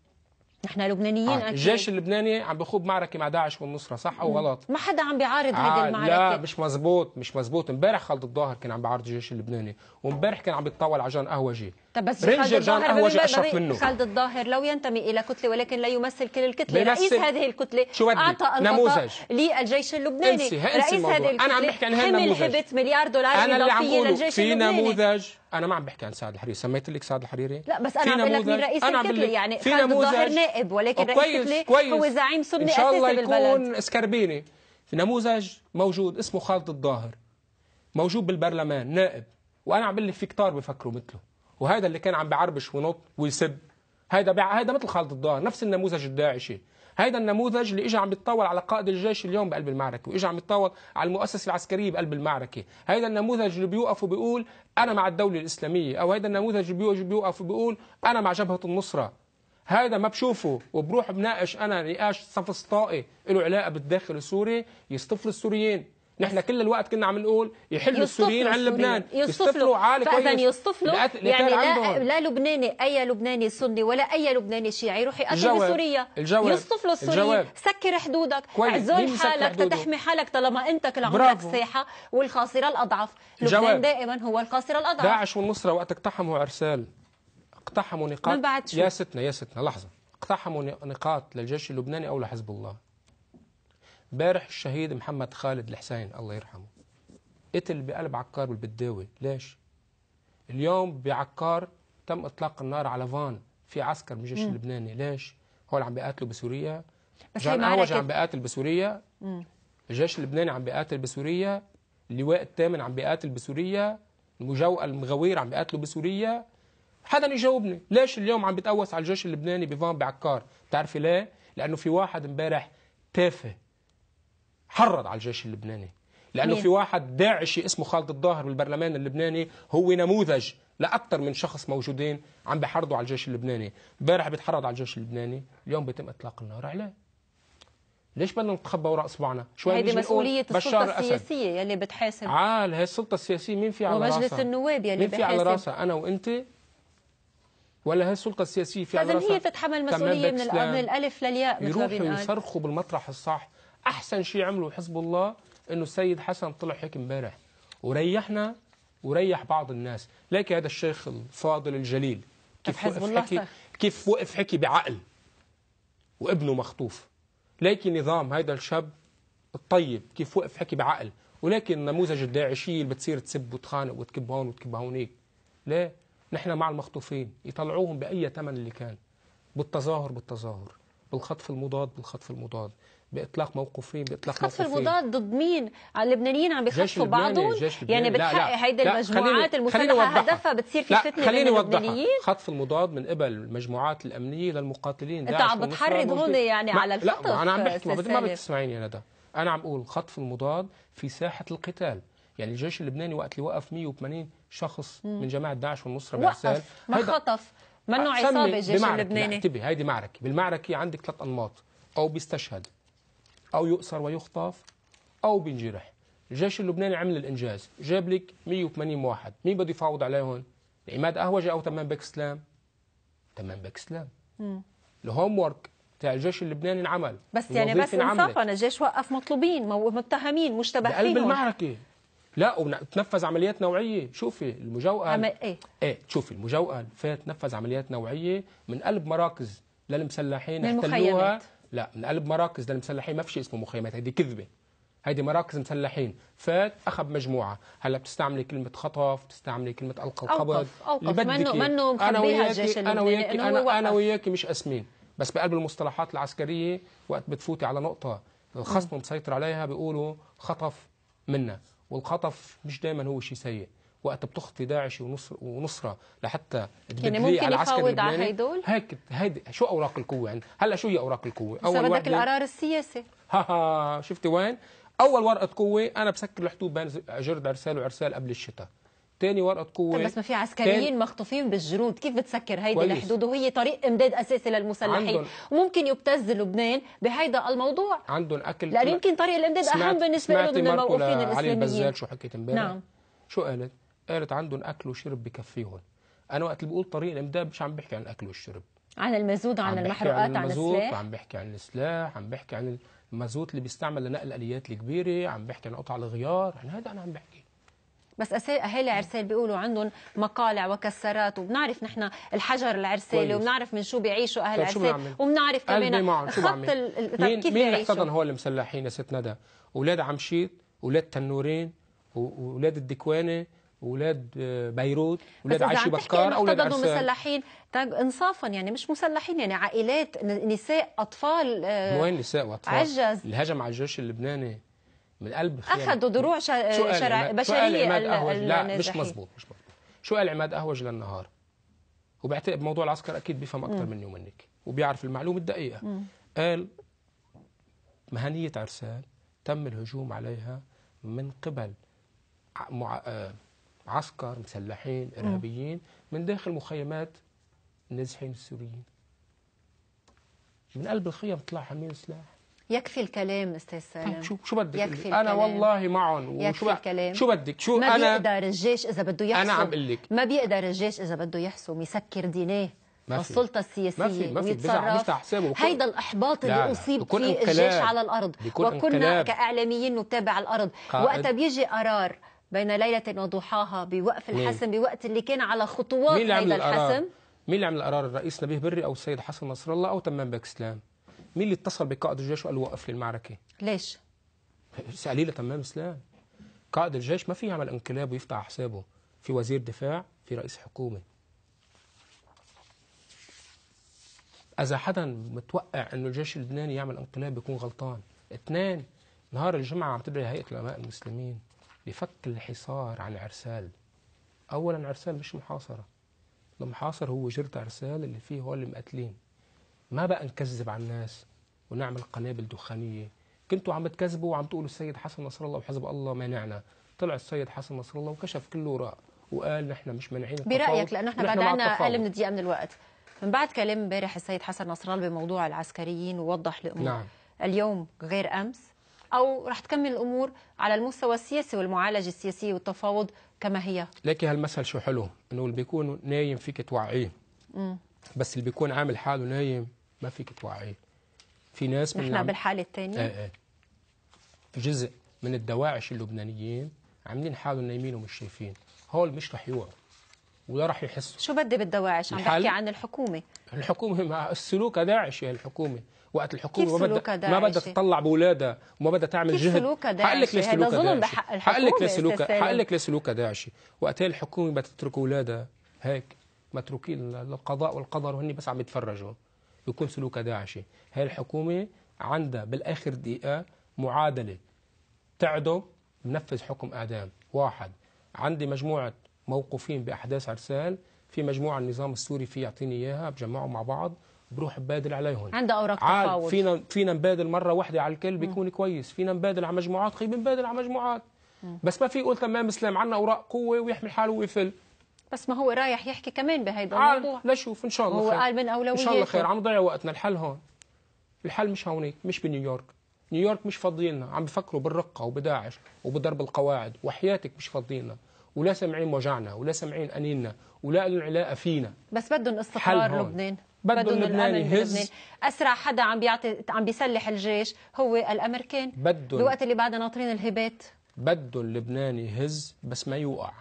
نحن لبنانيين آه. أكيد. الجيش اللبناني عم بخوض معركة مع داعش والنصرة صح أو غلط؟ ما حدا عم بيعارض آه لا المعركة. مش مزبوط مش مزبوط. امبارح خالد الظاهر كان عم بيعارض الجيش اللبناني وامبارح كان عم يتطاول على جان قهوجي طب بس خالد جان الظاهر أشرف ببي- منه. خالد الظاهر لو ينتمي إلى كتلة ولكن لا يمثل كل الكتله بيمثل- رئيس هذه؟ أعطى انقطاع نموذج. للجيش اللبناني. انسي، انسي رئيس الموضوع. هذه أنا عم بحكي عن حمل هالنموذج. هبه مليار دولار أنا اللي عم للجيش في اللبناني. نموذج أنا ما عم بحكي عن سعد الحريري. سميت لك سعد الحريري؟ لا بس أنا عم بقول لك مين رئيس أنا الكتلة؟ لك يعني في خالد الظاهر نموذج- نائب ولكن رئيس الكتلة هو زعيم سني إن شاء الله أساسي بالبلد. يكون إسكربيني. في نموذج موجود اسمه خالد الظاهر. موجود بالبرلمان نائب. وأنا عم بقول لك في كتار بفكروا مثله. وهذا اللي كان عم بيعربش ونط ويسب. هيدا بيع... هيدا مثل خالد الظاهر نفس النموذج الداعشي. هيدا النموذج اللي اجى عم بيتطاول على قائد الجيش اليوم بقلب المعركة واجى عم يتطاول على المؤسسة العسكرية بقلب المعركة. هيدا النموذج اللي بيوقف وبيقول أنا مع الدولة الإسلامية أو هيدا النموذج اللي بيوقف- وبيقول أنا مع جبهة النصرة. هذا ما بشوفه وبروح بناقش أنا نقاش صف اسطائي له علاقة بالداخل السوري يصطفلوا السوريين. نحن كل الوقت كنا عم نقول يحلوا السوريين عن لبنان يصطفلوا عالي فإذا كويس يصطفلوا يعني لا. لا لبناني أي لبناني سني ولا أي لبناني شيعي يروح يقتل الجواب. يصطفلوا السوريين. سكر حدودك اعزل حالك؟ تتحمي حالك طالما أنت كل عمرك. ساحه والخاسره الأضعف. لبنان دائما هو الخاسره الأضعف داعش والنصرة وقت اقتحموا عرسال اقتحموا نقاط من بعد شو؟ يا ستنا يا ستنا لحظة اقتحموا نقاط للجيش اللبناني أو لحزب الله امبارح الشهيد محمد خالد الحسين الله يرحمه قتل بقلب عكار بالبداوي ليش؟ اليوم بعكار تم إطلاق النار على فان في عسكر من الجيش. اللبناني. ليش؟ هول عم بيقاتلوا بسوريا. بس جان معركة- عم بيقاتل بسوريا. مم. الجيش اللبناني عم بيقاتل بسوريا. اللواء الثامن عم بيقاتل بسوريا. المجو... المغوير عم بيقاتلوا بسوريا. حدا يجاوبني. ليش اليوم عم بتقوس على الجيش اللبناني بفان بعكار؟ بتعرفي ليه؟ لأنه في واحد امبارح تافه. حرض على الجيش اللبناني لأنه مين؟ في واحد داعشي اسمه خالد الظاهر بالبرلمان اللبناني هو نموذج لأكثر من شخص موجودين عم بيحرضوا على الجيش اللبناني امبارح بيتحرض على الجيش اللبناني اليوم بيتم إطلاق النار عليه ليش بدنا نتخبى وراء أصبعنا شوي هيدي السلطة الأسد. السياسية يلي بتحاسب عال هي السلطة السياسية مين في على راسها؟ ومجلس النواب يلي مين في على. راسها أنا وأنت؟ ولا هي السلطة السياسية في على راسها؟ هي بتتحمل تمام مسؤولية من, من الألف للياء مثل ما يروحوا بينقال يصرخوا بالمطرح الصح أحسن شيء عمله حزب الله إنه السيد حسن طلع هيك امبارح وريحنا وريح بعض الناس. ليك هذا الشيخ الفاضل الجليل. كيف حزب وقف الله حكي. كيف وقف حكي بعقل وابنه مخطوف. ليكي نظام هذا الشاب الطيب كيف وقف حكي بعقل. ولكن نموذج الداعشية اللي بتصير تسب وتخانق وتكب هون وتكب هونيك. ليه؟ نحن مع المخطوفين. يطلعوهم بأي ثمن اللي كان. بالتظاهر بالتظاهر. بالخطف المضاد بالخطف المضاد. بإطلاق موقوفين بإطلاق خطف موقوفين المضاد ضد مين؟ اللبنانيين عم بيخطفوا بعضهم يعني. لا، لا. بتحقق هيدي لا، المجموعات خليني- خليني المسلحه. هدفها بتصير في لا فتنة خليني بين أوضحها اللبنانيين خطف المضاد من قبل المجموعات الأمنية للمقاتلين داعش عم بتحرض. هون يعني على لا الخطف، ما أنا عم بحكي ما أستاذ بدي ما بدك سالم. تسمعيني يا ندى أنا عم أقول خطف المضاد في ساحة القتال يعني الجيش اللبناني وقت اللي وقف 180 شخص مم. من جماعة داعش والنصره بعرسال وقف ما خطف منه عصابة الجيش. لا اللبناني انتبه هيدي معركة بالمعركة عندك ثلاث أنماط أو بيستشهد أو يؤسر ويخطف أو بينجرح. الجيش اللبناني عمل الإنجاز. جاب لك 180 واحد. مين بده يفاوض عليهم؟ عماد قهوجي أو تمام باك سلام؟ تمام باك سلام. ال homework تاع الجيش اللبناني انعمل. بس يعني بس. انصافا الجيش وقف مطلوبين متهمين مشتبه فيهم المعركة. لا وتنفذ عمليات نوعية. شوفي المجوقل عمل إيه؟ إيه شوفي المجوقل فات نفذ عمليات نوعية من قلب مراكز للمسلحين من احتلوها. المخيمات. لا من قلب مراكز للمسلحين ما في شيء اسمه مخيمات هيدي كذبة. هيدي مراكز مسلحين. فات أخذ مجموعة. هلأ بتستعملي كلمة خطف بتستعملي كلمة ألقى القبض. بدك منه-. منه أنا مخبيها الجيش وياكي أنا وياكي هو أنا وقف. وياكي مش قاسمين بس بقلب المصطلحات العسكرية وقت بتفوتي على نقطة الخصم مسيطر عليها بيقولوا خطف منا والخطف مش دائما هو شيء سيء. وقت بتخطي داعش ونصر ونصرة لحتى تبدليه ممكن يفاوض على هيدول؟ هيك هيدي شو أوراق القوة؟ عند هلا شو هي أوراق القوة؟ بس بدك القرار السياسي. ها ها شفتي وين؟ أول ورقة قوة أنا بسكر الحدود بين جرد عرسال وعرسال قبل الشتاء. ثاني ورقة قوه طب بس ما في عسكريين تاني- مخطوفين بالجنود كيف بتسكر هيدي كويس. الحدود وهي طريق إمداد أساسي للمسلحين. عندن- وممكن يبتز لبنان بهيدا الموضوع. عندهم أكل لأنه يمكن طريق الإمداد أهم سمعت- بالنسبة لهم من الموقوفين الإسلاميين. البزال شو حكيت امبارح؟ نعم. شو قالت؟ قالت عندهم أكل وشرب بكفيهم أنا وقت اللي بقول طريق الإمداد مش عم بحكي عن الاكل والشرب عن المازود عن المحروقات عن المازوت السلاح عم بحكي عن السلاح عم بحكي عن المازوت اللي بيستعمل لنقل الاليات الكبيرة عم بحكي عن قطع الغيار عن هذا أنا عم بحكي بس أهالي عرسال بيقولوا عندهم مقالع وكسرات وبنعرف نحن الحجر العرسالي. وبنعرف من شو بيعيشوا أهل طيب عرسال؟ وبنعرف كمان خط؟ ال- مين كيف مين؟ احتضن هول المسلحين يا ست ندى؟ أولاد عمشيط، أولاد تنورين، وأولاد الدكوانه، أولاد آه، بيروت، عم تحكي بكار، أولاد عرسال مسلحين طيب انصافا يعني مش مسلحين يعني عائلات نساء أطفال آه، وين نساء وأطفال؟ عجز الهجم على الجيش اللبناني من قلب. أخذوا دروع قال شرع بشرية؟ لا مش. مزبوط مش مزبوط شو قال عماد أهوج للنهار وبعتقد موضوع العسكر أكيد بيفهم أكثر مم. مني ومنك وبيعرف المعلومة الدقيقة مم. قال مهنية عرسال تم الهجوم عليها من قبل مع... عسكر مسلحين إرهابيين من داخل مخيمات النازحين السوريين من قلب الخيم طلع حاملين سلاح يكفي الكلام أستاذ سالم طيب شو شو بدك يكفي أنا الكلام. والله معهم يكفي وشو الكلام. شو بدك شو ما أنا بيقدر الجيش إذا بده يحسم أنا عم لك. ما بيقدر الجيش إذا بده يحسم يسكر ديناه ما. والسلطة السياسية ما في- ما في. ويتصرف حسابه هيدا الإحباط اللي لا. أصيب فيه. الجيش على الأرض وكنا انقلاب. كإعلاميين نتابع الأرض. وقتها بيجي قرار بين ليلة وضحاها بوقف؟ الحسم بوقت اللي كان على خطوات مين اللي عمل هيدا القرار؟ الحسم مين اللي عمل القرار الرئيس نبيه بري أو السيد حسن نصر الله أو تمام بك سلام؟ مين اللي اتصل بقائد الجيش وقال وقف لي المعركه؟ ليش؟ له تمام سلام قائد الجيش ما في يعمل انقلاب ويفتح حسابه في وزير دفاع في رئيس حكومة إذا حدا متوقع إنه الجيش اللبناني يعمل انقلاب بيكون غلطان اثنين نهار الجمعة عم تدعي هيئة العلماء المسلمين بفك الحصار عن عرسال اولا عرسال مش محاصرة. المحاصر هو جرة عرسال اللي فيه هول المقتلين ما بقى نكذب على الناس ونعمل قنابل دخانية. كنتوا عم تكذبوا وعم تقولوا السيد حسن نصر الله وحزب الله مانعنا طلع السيد حسن نصر الله وكشف كل وراء وقال نحن مش مانعين برأيك لأنه إحنا ونحن بعد مع عنا التفاوض. أقل من دقيقة من الوقت. من بعد كلام امبارح السيد حسن نصر الله بموضوع العسكريين ووضح الأمور. نعم. اليوم غير أمس. أو رح تكمل الأمور على المستوى السياسي والمعالجة السياسية والتفاوض كما هي. لكن هالمثل شو حلو؟ إنه اللي بيكون نايم فيك توعيه. بس اللي بيكون عامل حاله نايم ما فيك توعيه. في ناس من نحن الثانية إيه إيه. في جزء من الدواعش اللبنانيين عاملين حالهم نايمين ومش شايفين. هول مش رح يوعوا ولا رح يحسوا شو بدي بالدواعش؟ عم؟ بحكي عن الحكومة. الحكومة مع السلوك داعش يا الحكومة. وقت الحكومة ما بدها ما بدها؟ تطلع بأولادها وما بدها تعمل كيف جهد. سلوكها حقول لك داعشي؟ ليش سلوكها ظلم بحق حقول لك الحكومة ليش سلوكها سالم. حقول لك ليش سلوكها داعشي وقت الحكومة بدها تترك أولادها هيك متروكين للقضاء والقدر وهن بس عم يتفرجوا. يكون سلوكها داعشي هي الحكومة عندها بالآخر دقيقة معادلة. تعدم بنفذ حكم اعدام واحد عندي مجموعة موقوفين بأحداث عرسال في مجموعة النظام السوري في يعطيني إياها بجمعهم مع بعض بروح ببادل عليهم. عندها أوراق عاد تفاوض فينا فينا نبادل مرة واحدة على الكل بيكون كويس. فينا نبادل على مجموعات خي بنبادل على مجموعات. بس ما في يقول تمام سلام عنا أوراق قوة ويحمل حاله ويفل بس ما هو رايح يحكي كمان بهيدا الموضوع. لشوف إن شاء الله هو خير. قال من إن شاء الله. خير. عم نضيع وقتنا الحل هون. الحل مش هونيك مش بنيويورك. نيويورك مش فاضيين عم بفكروا بالرقة وبداعش وبضرب القواعد وحياتك مش فاضيين ولا سامعين وجعنا ولا سامعين أنيننا ولا لهم علاقه فينا بس بدهم استقرار. لبنان. بدهم لبنان يهز. أسرع حدا عم بيعطي عم بيسلح الجيش هو الأمريكان. بدهم بالوقت اللي بعدنا ناطرين الهبات. بدهم لبنان يهز بس ما يوقع.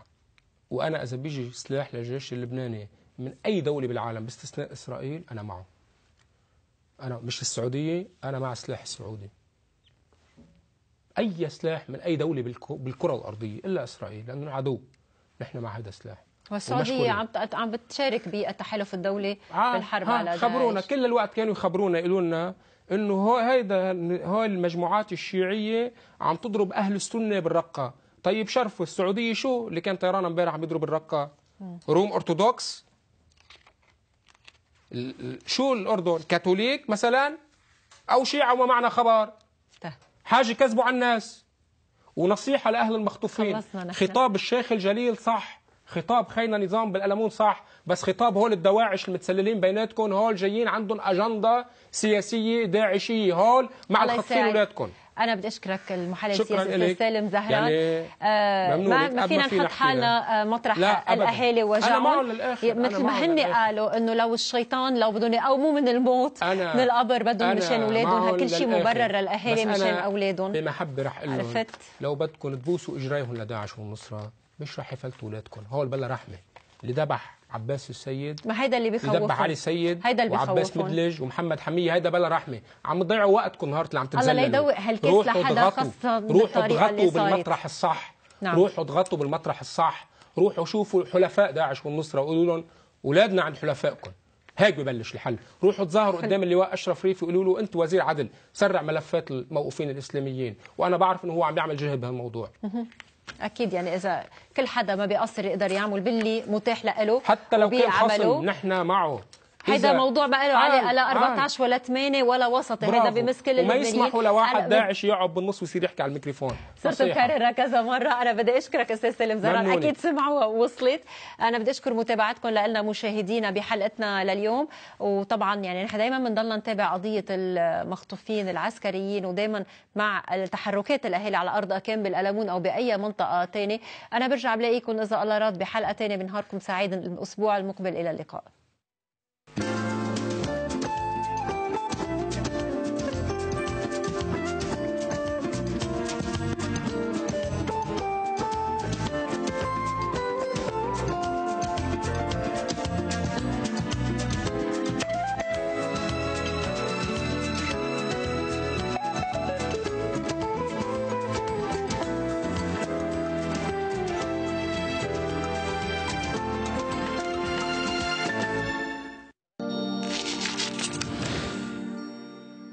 وأنا إذا بيجي سلاح للجيش اللبناني من أي دولة بالعالم باستثناء إسرائيل أنا معه. أنا مش السعودية أنا مع السلاح السعودي. أي سلاح من أي دولة بالك- بالكرة الأرضية إلا إسرائيل لأنه عدو. نحن مع هذا السلاح. ومشكورين. عم عم بتشارك بالتحالف الدولي آه، بالحرب ها، على خبرونا داعش كل الوقت كانوا يخبرونا يقولوا لنا إنه هو هيدا هاي المجموعات الشيعيه عم تضرب أهل السنة بالرقة. طيب شرفوا السعودية شو اللي كان طيران امبارح عم يضرب الرقه روم أرثوذكس؟ شو الأردن؟ كاثوليك مثلا؟ أو شيعة وما معنا خبر. حاجة كذبوا على الناس. ونصيحة لأهل المخطوفين. خطاب الشيخ الجليل صح. خطاب خينا نظام بالقلمون صح. بس خطاب هول الدواعش المتسللين بيناتكم هول جايين عندهم أجندة سياسية داعشية هول مع الخطفين يساعد. أنا بدي أشكرك المحلل السياسي سالم زهران يعني آه ممنون ما. ما فينا نحط حالنا آه، مطرح. الأهالي وجعهم مثل ما هن. قالوا إنه لو الشيطان لو بدهم يقوموا من الموت أنا- من القبر بدهم مشان أولادهم كل شيء. مبرر للأهالي مشان أولادهم بمحبة رح أقول عرفت؟ لو بدكم تبوسوا إجريهم لداعش والنصره مش رح يفلتوا أولادكم هول بلا رحمة اللي ذبح عباس السيد ما هيدا اللي بخوفهم. ذبح علي سيد هيدا اللي وعباس مدلج ومحمد حميه هيدا بلا رحمة. عم تضيعوا وقتكم نهار اللي عم الله تتزللوا لا يدوق هالكيس لحدا. خاصة روحوا اضغطوا. بالمطرح الصح. نعم. روحوا اضغطوا بالمطرح الصح. روحوا شوفوا حلفاء داعش والنصرة وقولوا لهم أولادنا عند حلفائكم. هيك ببلش الحل. روحوا تظاهروا قدام اللواء أشرف ريفي يقولوا له انت وزير عدل سرع ملفات الموقوفين الإسلاميين. وأنا بعرف إنه هو عم بيعمل جهد بهالموضوع. أكيد يعني إذا كل حدا ما بيقصر يقدر يعمل باللي متاح له حتى لو كان. خصم نحن معه هيدا إذا- موضوع ما له آه، علاقه لا آه. 14 ولا 8 ولا وسطي هيدا برافو. بمس كل وما اللبنانيين. يسمحوا لواحد داعش يقعد بالنص ويصير يحكي على الميكروفون صرت. مكررة كذا مرة أنا بدي أشكرك أستاذ سالم زهران ممنونة. أكيد سمعوا ووصلت أنا بدي أشكر متابعتكم لنا مشاهدينا بحلقتنا لليوم وطبعا يعني نحن دائما بنضلنا نتابع قضية المخطوفين العسكريين ودائما مع التحركات الأهالي على أرض أكام بالألمون أو بأي منطقة تانية أنا برجع بلاقيكم إذا الله راد بحلقة تانية بنهاركم سعيد الأسبوع المقبل إلى اللقاء Thank you.